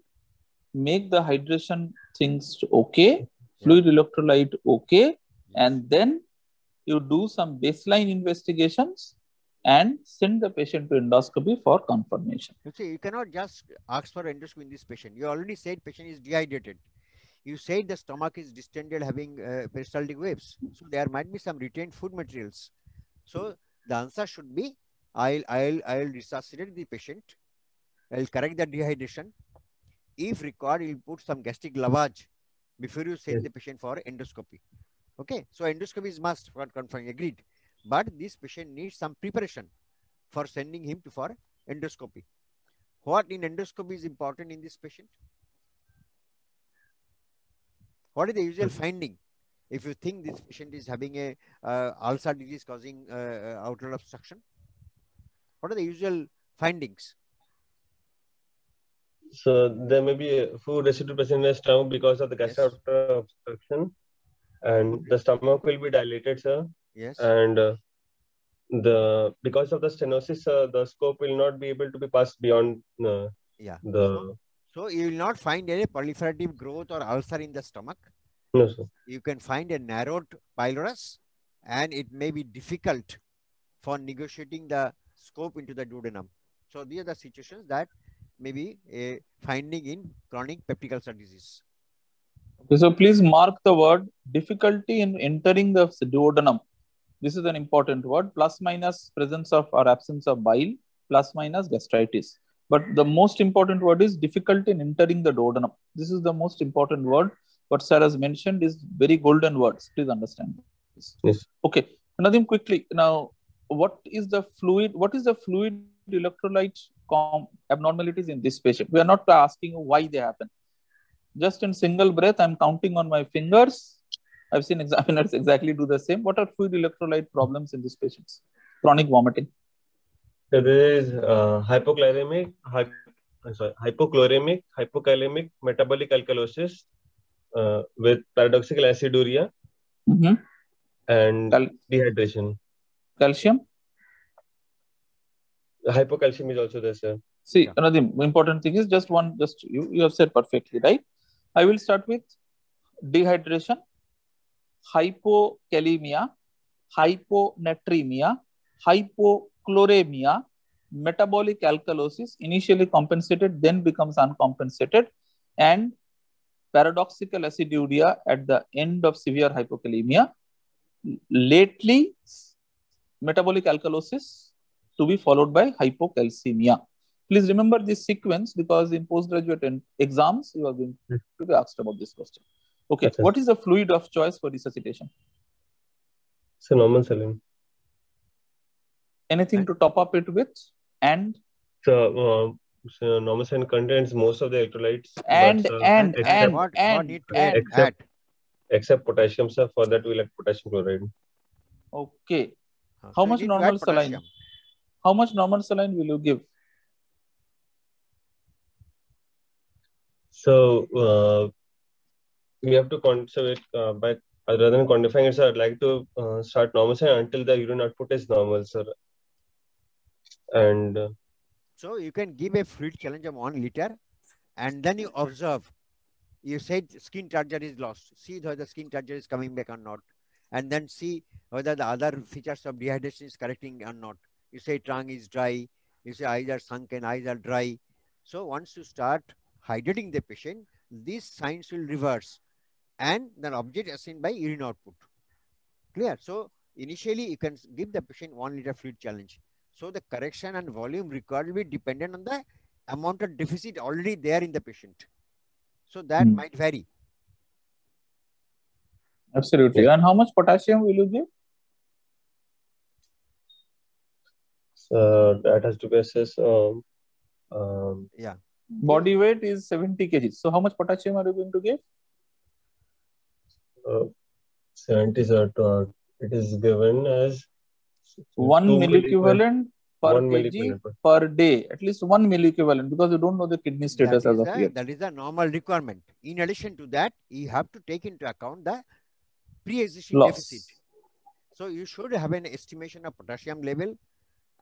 make the hydration things okay, fluid electrolyte okay, and then you do some baseline investigations and send the patient to endoscopy for confirmation. You see, you cannot just ask for endoscopy in this patient. You already said patient is dehydrated. You said the stomach is distended, having uh, peristaltic waves. So there might be some retained food materials. So the answer should be, I'll I'll I'll resuscitate the patient. I'll correct the dehydration. If required, you'll put some gastric lavage before you send Yes. the patient for endoscopy. Okay, so endoscopy is must for confirming. Agreed. But this patient needs some preparation for sending him to for endoscopy. What in endoscopy is important in this patient? What is the usual finding? If you think this patient is having a uh, ulcer disease causing uh, uh, outlet obstruction, what are the usual findings? So there may be a food residue present in the stomach because of the Yes. gastric obstruction, and the stomach will be dilated, sir. Yes. And uh, the because of the stenosis, uh, the scope will not be able to be passed beyond uh, yeah. the. So you will not find any proliferative growth or ulcer in the stomach. No, sir. You can find a narrowed pylorus, and it may be difficult for negotiating the scope into the duodenum. So these are the situations that may be a finding in chronic peptic ulcer disease. Okay, so please mark the word difficulty in entering the duodenum. This is an important word, plus minus presence of or absence of bile, plus minus gastritis. But the most important word is difficulty in entering the duodenum. This is the most important word. What Sir has mentioned is very golden words. Please understand this. Yes. Okay. Nadim, quickly. Now, what is the fluid? What is the fluid electrolyte com- abnormalities in this patient? We are not asking why they happen just in single breath, I'm counting on my fingers. I've seen examiners exactly do the same. What are fluid electrolyte problems in these patients? Chronic vomiting. So there is uh, hypochloremic, hy- sorry, hypochloremic, hypokalemic, metabolic alkalosis uh, with paradoxical aciduria Mhm. and Cal- dehydration. calcium. Hypocalcium is also there, sir. See, Yeah. another important thing is just one, just you, you have said perfectly, right? I will start with dehydration, hypokalemia, hyponatremia, hypochloremia, metabolic alkalosis, initially compensated, then becomes uncompensated, and paradoxical aciduria at the end of severe hypokalemia. Lately, metabolic alkalosis to be followed by hypocalcemia. Please remember this sequence because in postgraduate en- exams, you are going to be asked about this question. Okay, Okay. what is the fluid of choice for resuscitation? So normal saline. Anything to top up it with? And, So, uh, so normal saline contains most of the electrolytes. but, and, sir, and, except, and, what, what and, need and. Except- except potassium, sir. For that, we like potassium chloride. Okay. Uh, How so much you need to add normal saline? potassium. How much normal saline will you give? So uh, we have to conserve it uh, by rather than quantifying it, sir. I'd like to uh, start normal saline until the urine output is normal, sir. And uh, So you can give a fluid challenge of one liter and then you observe. You said skin turgor is lost. See whether the skin turgor is coming back or not. And then see whether the other features of dehydration is correcting or not. You say tongue is dry. You say eyes are sunken, eyes are dry. So once you start hydrating the patient, these signs will reverse. And then object is seen by urine output. Clear? So initially you can give the patient one liter fluid challenge. So the correction and volume required will be dependent on the amount of deficit already there in the patient. So that Hmm. might vary. Absolutely. And how much potassium will you give? So that has to be assessed. Um, um, Yeah. Body weight is 70 kg. So how much potassium are you going to give? uh, 70 sir, uh, it is given as One two milliequivalent per one kg per- per day. At least one milliequivalent because you don't know the kidney status as of a, yet. that is a normal requirement. In addition to that, you have to take into account the pre-existing Loss. deficit. So you should have an estimation of potassium level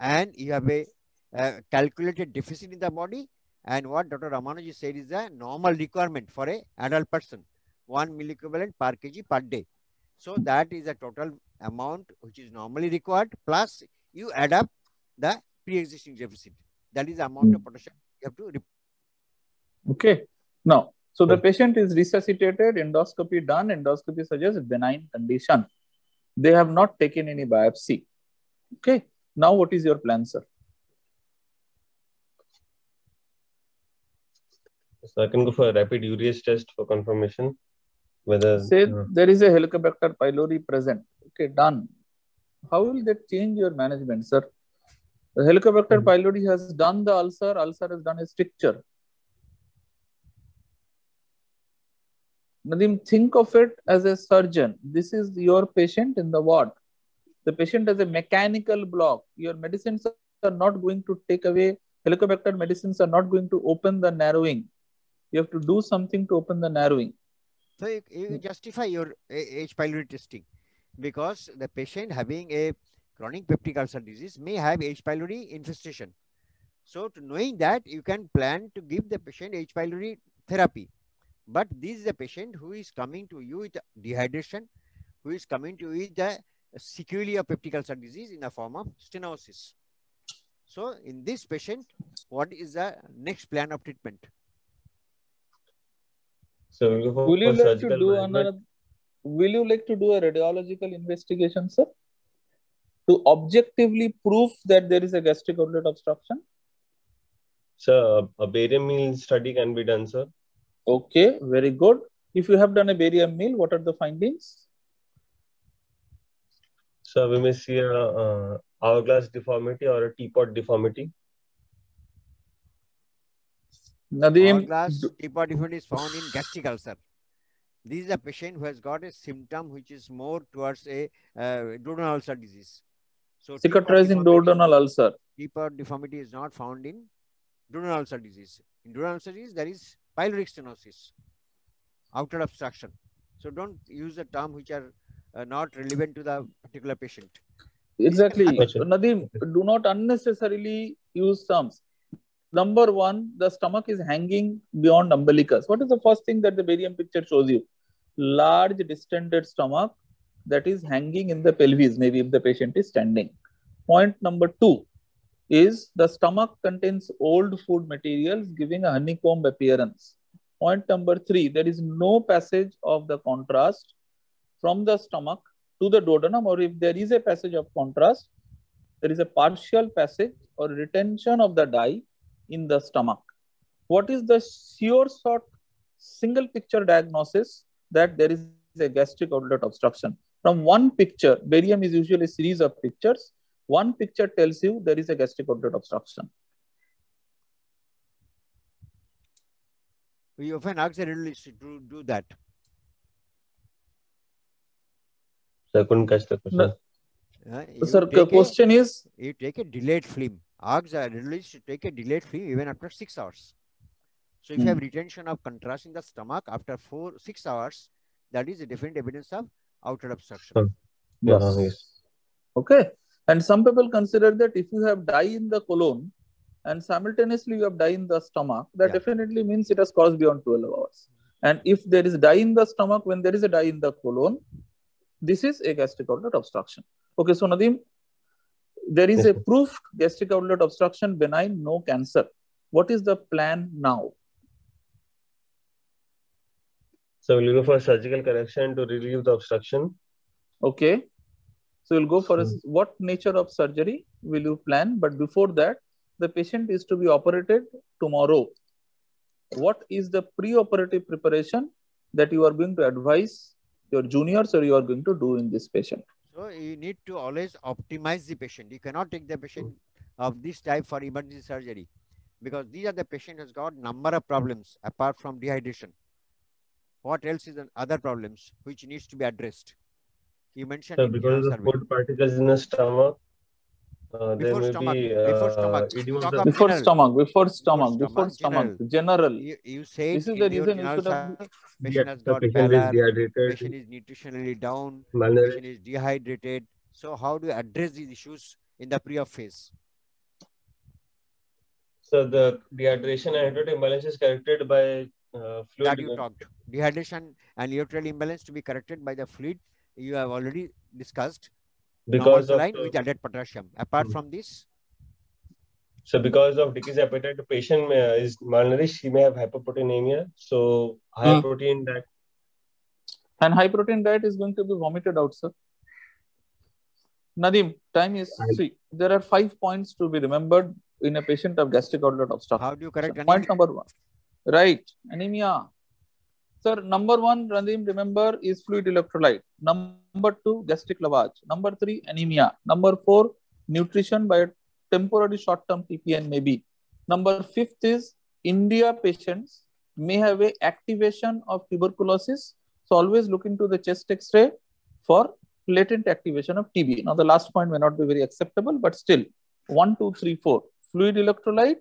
and you have a uh, calculated deficit in the body. And what Dr. Ramanuji said is a normal requirement for a adult person, one milliequivalent per kg per day. So that is a total amount which is normally required. Plus you add up the pre-existing deficit. That is the amount of potassium you have to. Okay. Now, so the patient is resuscitated, endoscopy done, endoscopy suggests benign condition. They have not taken any biopsy. Okay. Now, what is your plan, sir? so I can go for a rapid urease test for confirmation whether Say uh, there is a Helicobacter pylori present. Okay, done. How will that change your management, sir? The Helicobacter Mhm. pylori has done the ulcer, ulcer has done a stricture. Nadim, think of it as a surgeon. This is your patient in the ward. The patient has a mechanical block. Your medicines are not going to take away, Helicobacter medicines are not going to open the narrowing. You have to do something to open the narrowing. So you, you hmm. justify your H. pylori testing because the patient having a chronic peptic ulcer disease may have H. pylori infestation. So to knowing that, you can plan to give the patient H. pylori therapy. But this is a patient who is coming to you with dehydration, who is coming to you with the sequelae of peptic ulcer disease in the form of stenosis. So in this patient, what is the next plan of treatment? so we'll Will you like to do management. another? Will you like to do a radiological investigation, sir, to objectively prove that there is a gastric outlet obstruction? So a barium meal study can be done, sir. Okay, very good. If you have done a barium meal, what are the findings? So we may see a uh, hourglass deformity or a teapot deformity. Nadeem, Hourglass teapot deformity is found in gastric ulcer. This is a patient who has got a symptom which is more towards a uh, duodenal ulcer disease. So teapot cicatrizing duodenal ulcer. Teapot deformity is not found in duodenal ulcer disease. In duodenal ulcer disease, there is pyloric stenosis, outlet obstruction. So don't use the term which are uh, not relevant to the particular patient. Exactly. Gotcha. Nadeem, do not unnecessarily use terms. Number one, the stomach is hanging beyond umbilicus. What is the first thing that the barium picture shows you? Large distended stomach that is hanging in the pelvis, maybe if the patient is standing. Point number two is the stomach contains old food materials giving a honeycomb appearance. Point number three, there is no passage of the contrast from the stomach to the duodenum, or if there is a passage of contrast, there is a partial passage or retention of the dye in the stomach. What is the sure shot single picture diagnosis that there is a gastric outlet obstruction? From one picture, barium is usually a series of pictures. One picture tells you there is a gastric outlet obstruction. We often ask the to do that. So I couldn't catch the question. No. Uh, you Sir, take a- question is, you take a delayed film. Args are released to take a delayed film even after six hours. So if you have Hmm. retention of contrast in the stomach after four, six hours, that is a definite evidence of outlet obstruction. Yes. Uh, yes. Okay. And some people consider that if you have dye in the colon and simultaneously you have dye in the stomach, that Yeah. definitely means it has caused beyond 12 hours. And if there is dye in the stomach when there is a dye in the colon, this is a gastric outlet obstruction. Okay, so Nadeem, there is a Yes, proof gastric outlet obstruction benign, no cancer. What is the plan now? So we'll go for surgical correction to relieve the obstruction. Okay. So we'll go for a, Hmm. what nature of surgery will you plan? But before that, the patient is to be operated tomorrow. What is the pre-operative preparation that you are going to advise your juniors or you are going to do in this patient? So you need to always optimize the patient. You cannot take the patient of this type for emergency surgery because these are the patient has got number of problems apart from dehydration. What else is the other problems which needs to be addressed? You mentioned So because of the food particles in the stomach, uh, there Before may stomach, be before uh, stomach. edema of Talk the of Before general. stomach, before stomach, stomach, before stomach, general. You, you say This is the reason general instead of survey, the, patient has got patient is dehydrated, patient is nutritionally down, malnourished. patient is dehydrated. So how do you address these issues in the pre-op phase? So the dehydration and hydrogen imbalance is corrected by uh, fluid. that you talked. Dehydration and electrolyte imbalance to be corrected by the fluid you have already discussed. Normal because of saline the- with added potassium. Apart Hmm. from this, So because of decreased appetite, the patient uh, is malnourished. He may have hyperproteinemia. So high Hmm. protein diet. And high protein diet is going to be vomited out, sir. Nadim, time is Right. see. There are five points to be remembered in a patient of gastric outlet obstruction. how do you correct Point number one. Right. Anemia. Sir, number one, Randim, remember, is fluid electrolyte. Number two, gastric lavage. Number three, anemia. Number four, nutrition by temporary short-term TPN maybe. Number fifth is India patients may have a activation of tuberculosis. So always look into the chest X-ray for latent activation of TB. Now the last point may not be very acceptable, but still, one, two, three, four. Fluid electrolyte,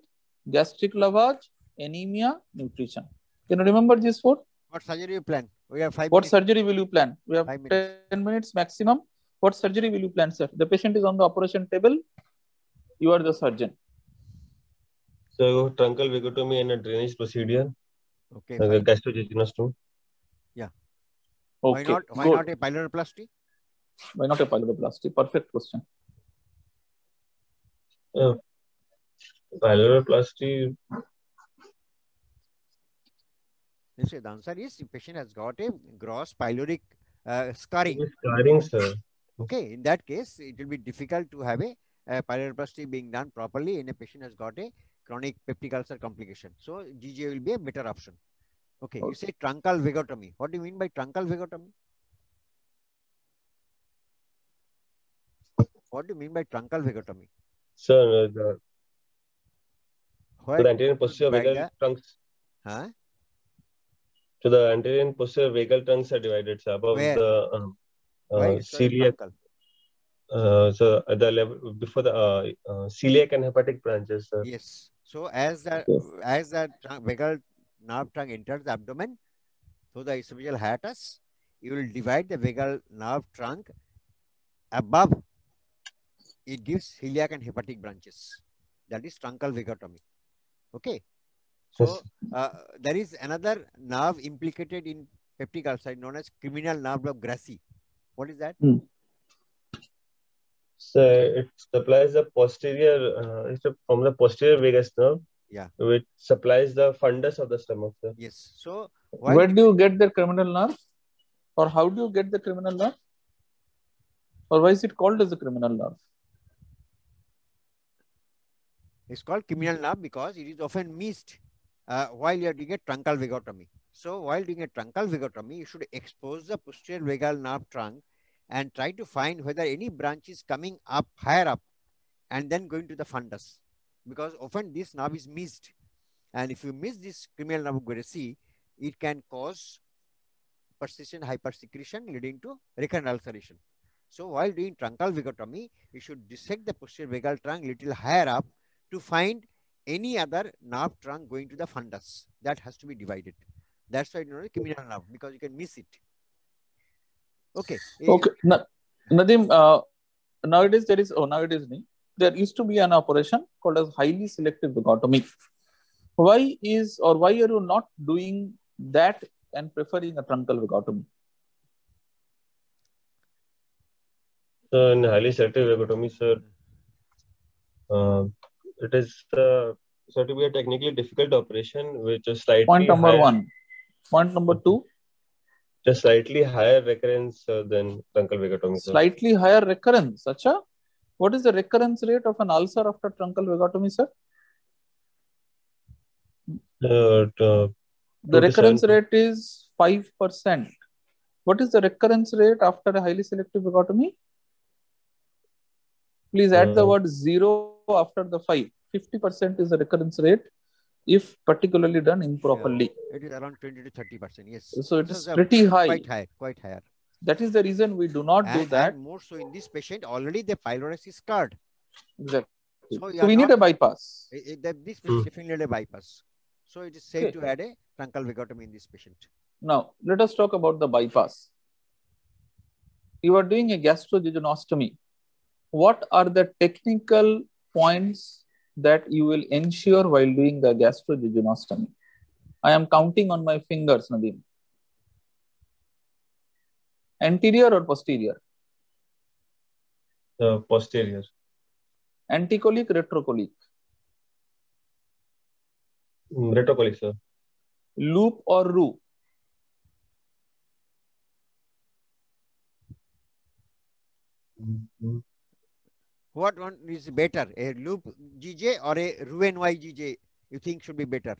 gastric lavage, anemia, nutrition. Can you remember these four? What surgery you plan? We have five What minutes. surgery will you plan? We have Five minutes. 10 minutes maximum. What surgery will you plan, sir? The patient is on the operation table. You are the surgeon. So truncal vagotomy and a drainage procedure. Okay, Uh, gastrojejunostomy. Why Okay. not? Why good. not a pyloroplasty? Why not a pyloroplasty? Perfect question. Uh, pyloroplasty. Yes, the answer is the patient has got a gross pyloric uh, scarring. Scarring, sir. Okay, in that case, it will be difficult to have a, a pyloroplasty being done properly in a patient has got a chronic peptic ulcer complication. So GJ will be a better option. Okay, you Okay. say truncal vagotomy. What do you mean by truncal vagotomy? What do you mean by truncal vagotomy? Sir, uh, the, Where the anterior posterior vagal trunks. huh? To the anterior and posterior vagal trunks are divided, sir. Above Where? the um, uh, celiac. Uh, so at the level before the uh, uh, celiac and hepatic branches, sir. Yes. So as the Yes. as the trunk, vagal nerve trunk enters the abdomen through the esophageal hiatus, you will divide the vagal nerve trunk above. It gives celiac and hepatic branches. That is truncal vagotomy. Okay. So uh, there is another nerve implicated in peptic ulcer known as criminal nerve of Grassi. What is that? So it supplies the posterior, uh, from the posterior vagus nerve. Yeah. Which supplies the fundus of the stomach, sir. Yes. So why Where do you get the criminal nerve? Or how do you get the criminal nerve? Or why is it called as a criminal nerve? It's called criminal nerve because it is often missed uh, while you are doing a truncal vagotomy. So while doing a truncal vagotomy, you should expose the posterior vagal nerve trunk and try to find whether any branch is coming up higher up and then going to the fundus because often this nerve is missed. And if you miss this criminal nerve it can cause persistent hypersecretion leading to recurrent ulceration. So while doing truncal vagotomy, you should dissect the posterior vagal trunk little higher up to find any other nerve trunk going to the fundus. That has to be divided. That's why you know criminal nerve because you can miss it. Okay. Okay. Na- Nadim, uh, nowadays there is, oh, nowadays there used to be an operation called as highly selective vagotomy. Why is or why are you not doing that and preferring a truncal vagotomy? So in highly selective vagotomy, sir, uh, it is uh, said to be a technically difficult operation, which is slightly Point number higher, one. Point number two, just slightly higher recurrence uh, than truncal vagotomy. Sir. slightly higher recurrence. Acha? What is the recurrence rate of an ulcer after truncal vagotomy, sir? Uh, uh, The recurrence rate is 5%. What is the recurrence rate after a highly selective vagotomy? Please add the Uh, word zero after the 5. 50% is the recurrence rate if particularly done improperly. It is around 20 to 30 percent. Yes. So it This is pretty high. Quite high. Quite higher. That is the reason we do not do that. more so in this patient, already the pylorus is scarred. Exactly. So, So are we need a bypass. I- I- that this hmm. is definitely a bypass. So it is safe Okay. to add a truncal vagotomy in this patient. Now, let us talk about the bypass. You are doing a gastrojejunostomy. What are the technical points that you will ensure while doing the gastrojejunostomy? I am counting on my fingers, Nadeem. Anterior or posterior? uh, posterior. Anticolic, retrocolic, Mm, Retrocolic, sir. loop or roux? Mhm. What one is better, a loop GJ or a Roux-en-Y GJ? You think should be better?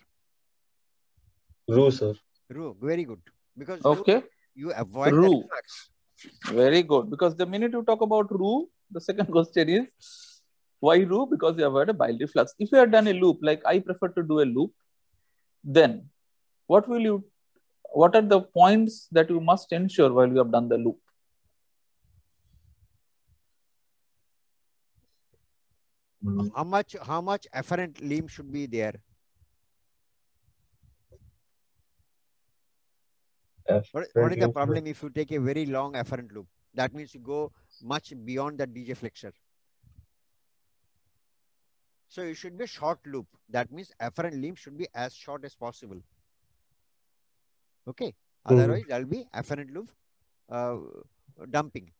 Roux, sir. Roux, very good. Because you- Okay, you, avoid the reflux. very good. Because the minute you talk about roux, the second question is why roux? Because you avoid a bile reflux. If you had done a loop, like I prefer to do a loop, then what will you? What are the points that you must ensure while you have done the loop? How much how much afferent limb should be there? What, what is the problem if you take a very long afferent loop? That means you go much beyond the DJ flexure. So it should be a short loop. That means afferent limb should be as short as possible. Okay. Mhm. Otherwise, there'll be afferent loop uh, dumping.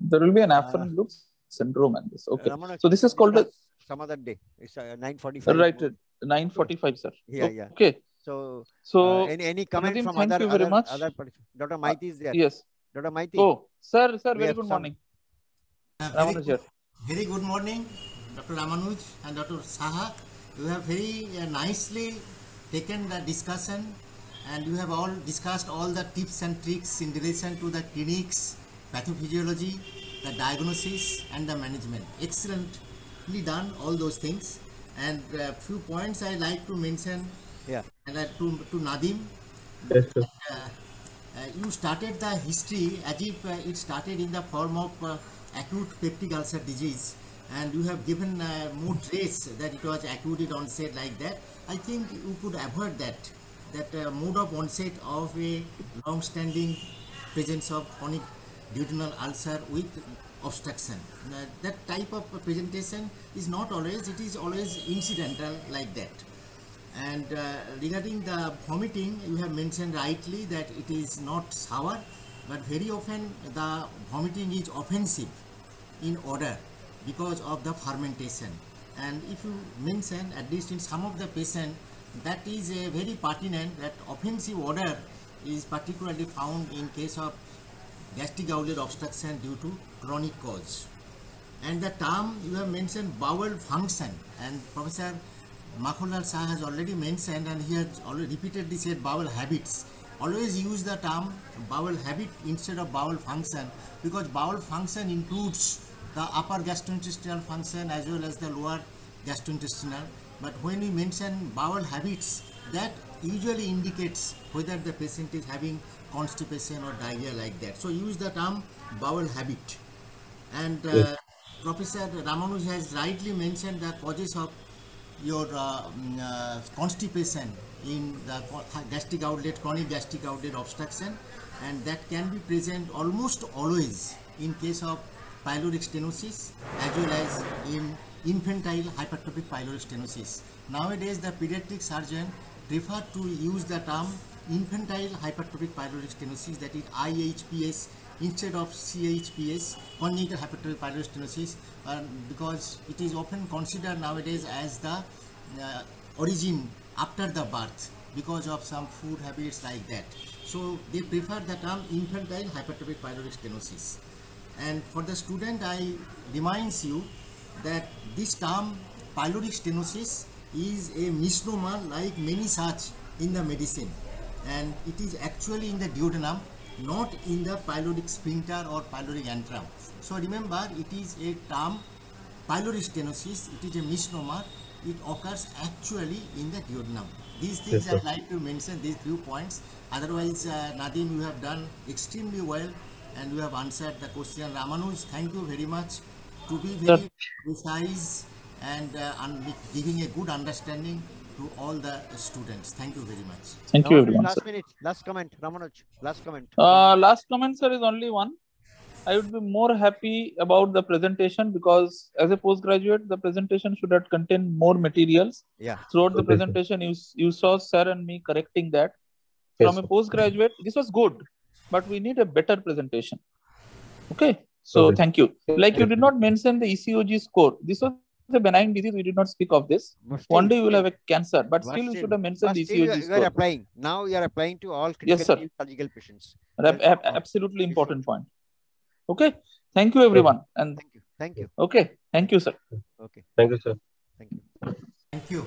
There will be an Uh, afferent loop syndrome and this. Okay, Ramana, So this is called a- some other day. It's uh, 9:45. right. Nine forty-five, sir. Yeah, yeah. Okay. So, So uh, any any comment Nadeem, from thank other you very other, much. other partic- Dr. Maiti is there. yes. Dr. Maiti. Oh, sir, sir. We Very good some- morning. Uh, very, Ramanuj here. very good morning, Dr. Ramanuj and Dr. Saha. You have very uh, nicely taken the discussion and you have all discussed all the tips and tricks in relation to the clinics, pathophysiology, the diagnosis and the management. Excellently done all those things. And a few points I like to mention Yeah. and uh, to, to Nadim Yes, sir. uh, uh, you started the history as if uh, it started in the form of uh, acute peptic ulcer disease and you have given uh, more trace that it was acute onset like that i think you could avoid that that uh, mode of onset of a long standing presence of chronic duodenal ulcer with obstruction that type of presentation is not always it is always incidental like that and uh, regarding the vomiting, you have mentioned rightly that it is not sour, but very often the vomiting is offensive in odor because of the fermentation. And if you mention, at least in some of the patient, that is a very pertinent that offensive odor is particularly found in case of gastric outlet obstruction due to chronic cause. And the term you have mentioned bowel function and Professor Makhulal Shah has already mentioned and he has already repeatedly said bowel habits. Always use the term bowel habit instead of bowel function because bowel function includes the upper gastrointestinal function as well as the lower gastrointestinal. But when we mention bowel habits, that usually indicates whether the patient is having constipation or diarrhea like that. So use the term bowel habit. And uh, Yes. Professor Ramanuj has rightly mentioned the causes of your uh, mm, uh, constipation in the gastric outlet, chronic gastric outlet obstruction, and that can be present almost always in case of pyloric stenosis as well as in infantile hypertrophic pyloric stenosis. Nowadays, the pediatric surgeon prefer to use the term infantile hypertrophic pyloric stenosis, that is IHPS, instead of CHPS, congenital hypertrophic pyloric stenosis, uh, because it is often considered nowadays as the uh, origin after the birth because of some food habits like that. So they prefer the term infantile hypertrophic pyloric stenosis. And for the student, I reminds you that this term pyloric stenosis is a misnomer like many such in the medicine and it is actually in the duodenum not in the pyloric sphincter or pyloric antrum. So remember it is a term pyloric stenosis, it is a misnomer, it occurs actually in the duodenum. These things Yes, I'd like to mention, these few points. Otherwise, uh, Nadim, you have done extremely well and you have answered the question. Ramanuj, thank you very much to be very precise and uh, un- giving a good understanding to all the students. Thank you very much. Thank you, everyone. Last Sir. minute, last comment, Ramanuj, last comment. Uh, last comment, sir, is only one. I would be more happy about the presentation because as a postgraduate, the presentation should have contained more materials. yeah, Throughout the Okay, sir. presentation, you, you saw sir and me correcting that. Yes, From a postgraduate, this was good, but we need a better presentation. Okay. So Okay. thank you. Like you did not mention the ECOG score. This was a benign disease. We did not speak of this. but One day you will have a cancer, but But still you should have mentioned but the still you are- ECOG you are applying. Now you are applying to all Yes, sir. surgical patients. Ab- ab- absolutely important point. Okay. Thank you, everyone. And Thank you. Thank you. okay. Thank you, sir. Okay. Thank you, sir. Thank you. Thank you.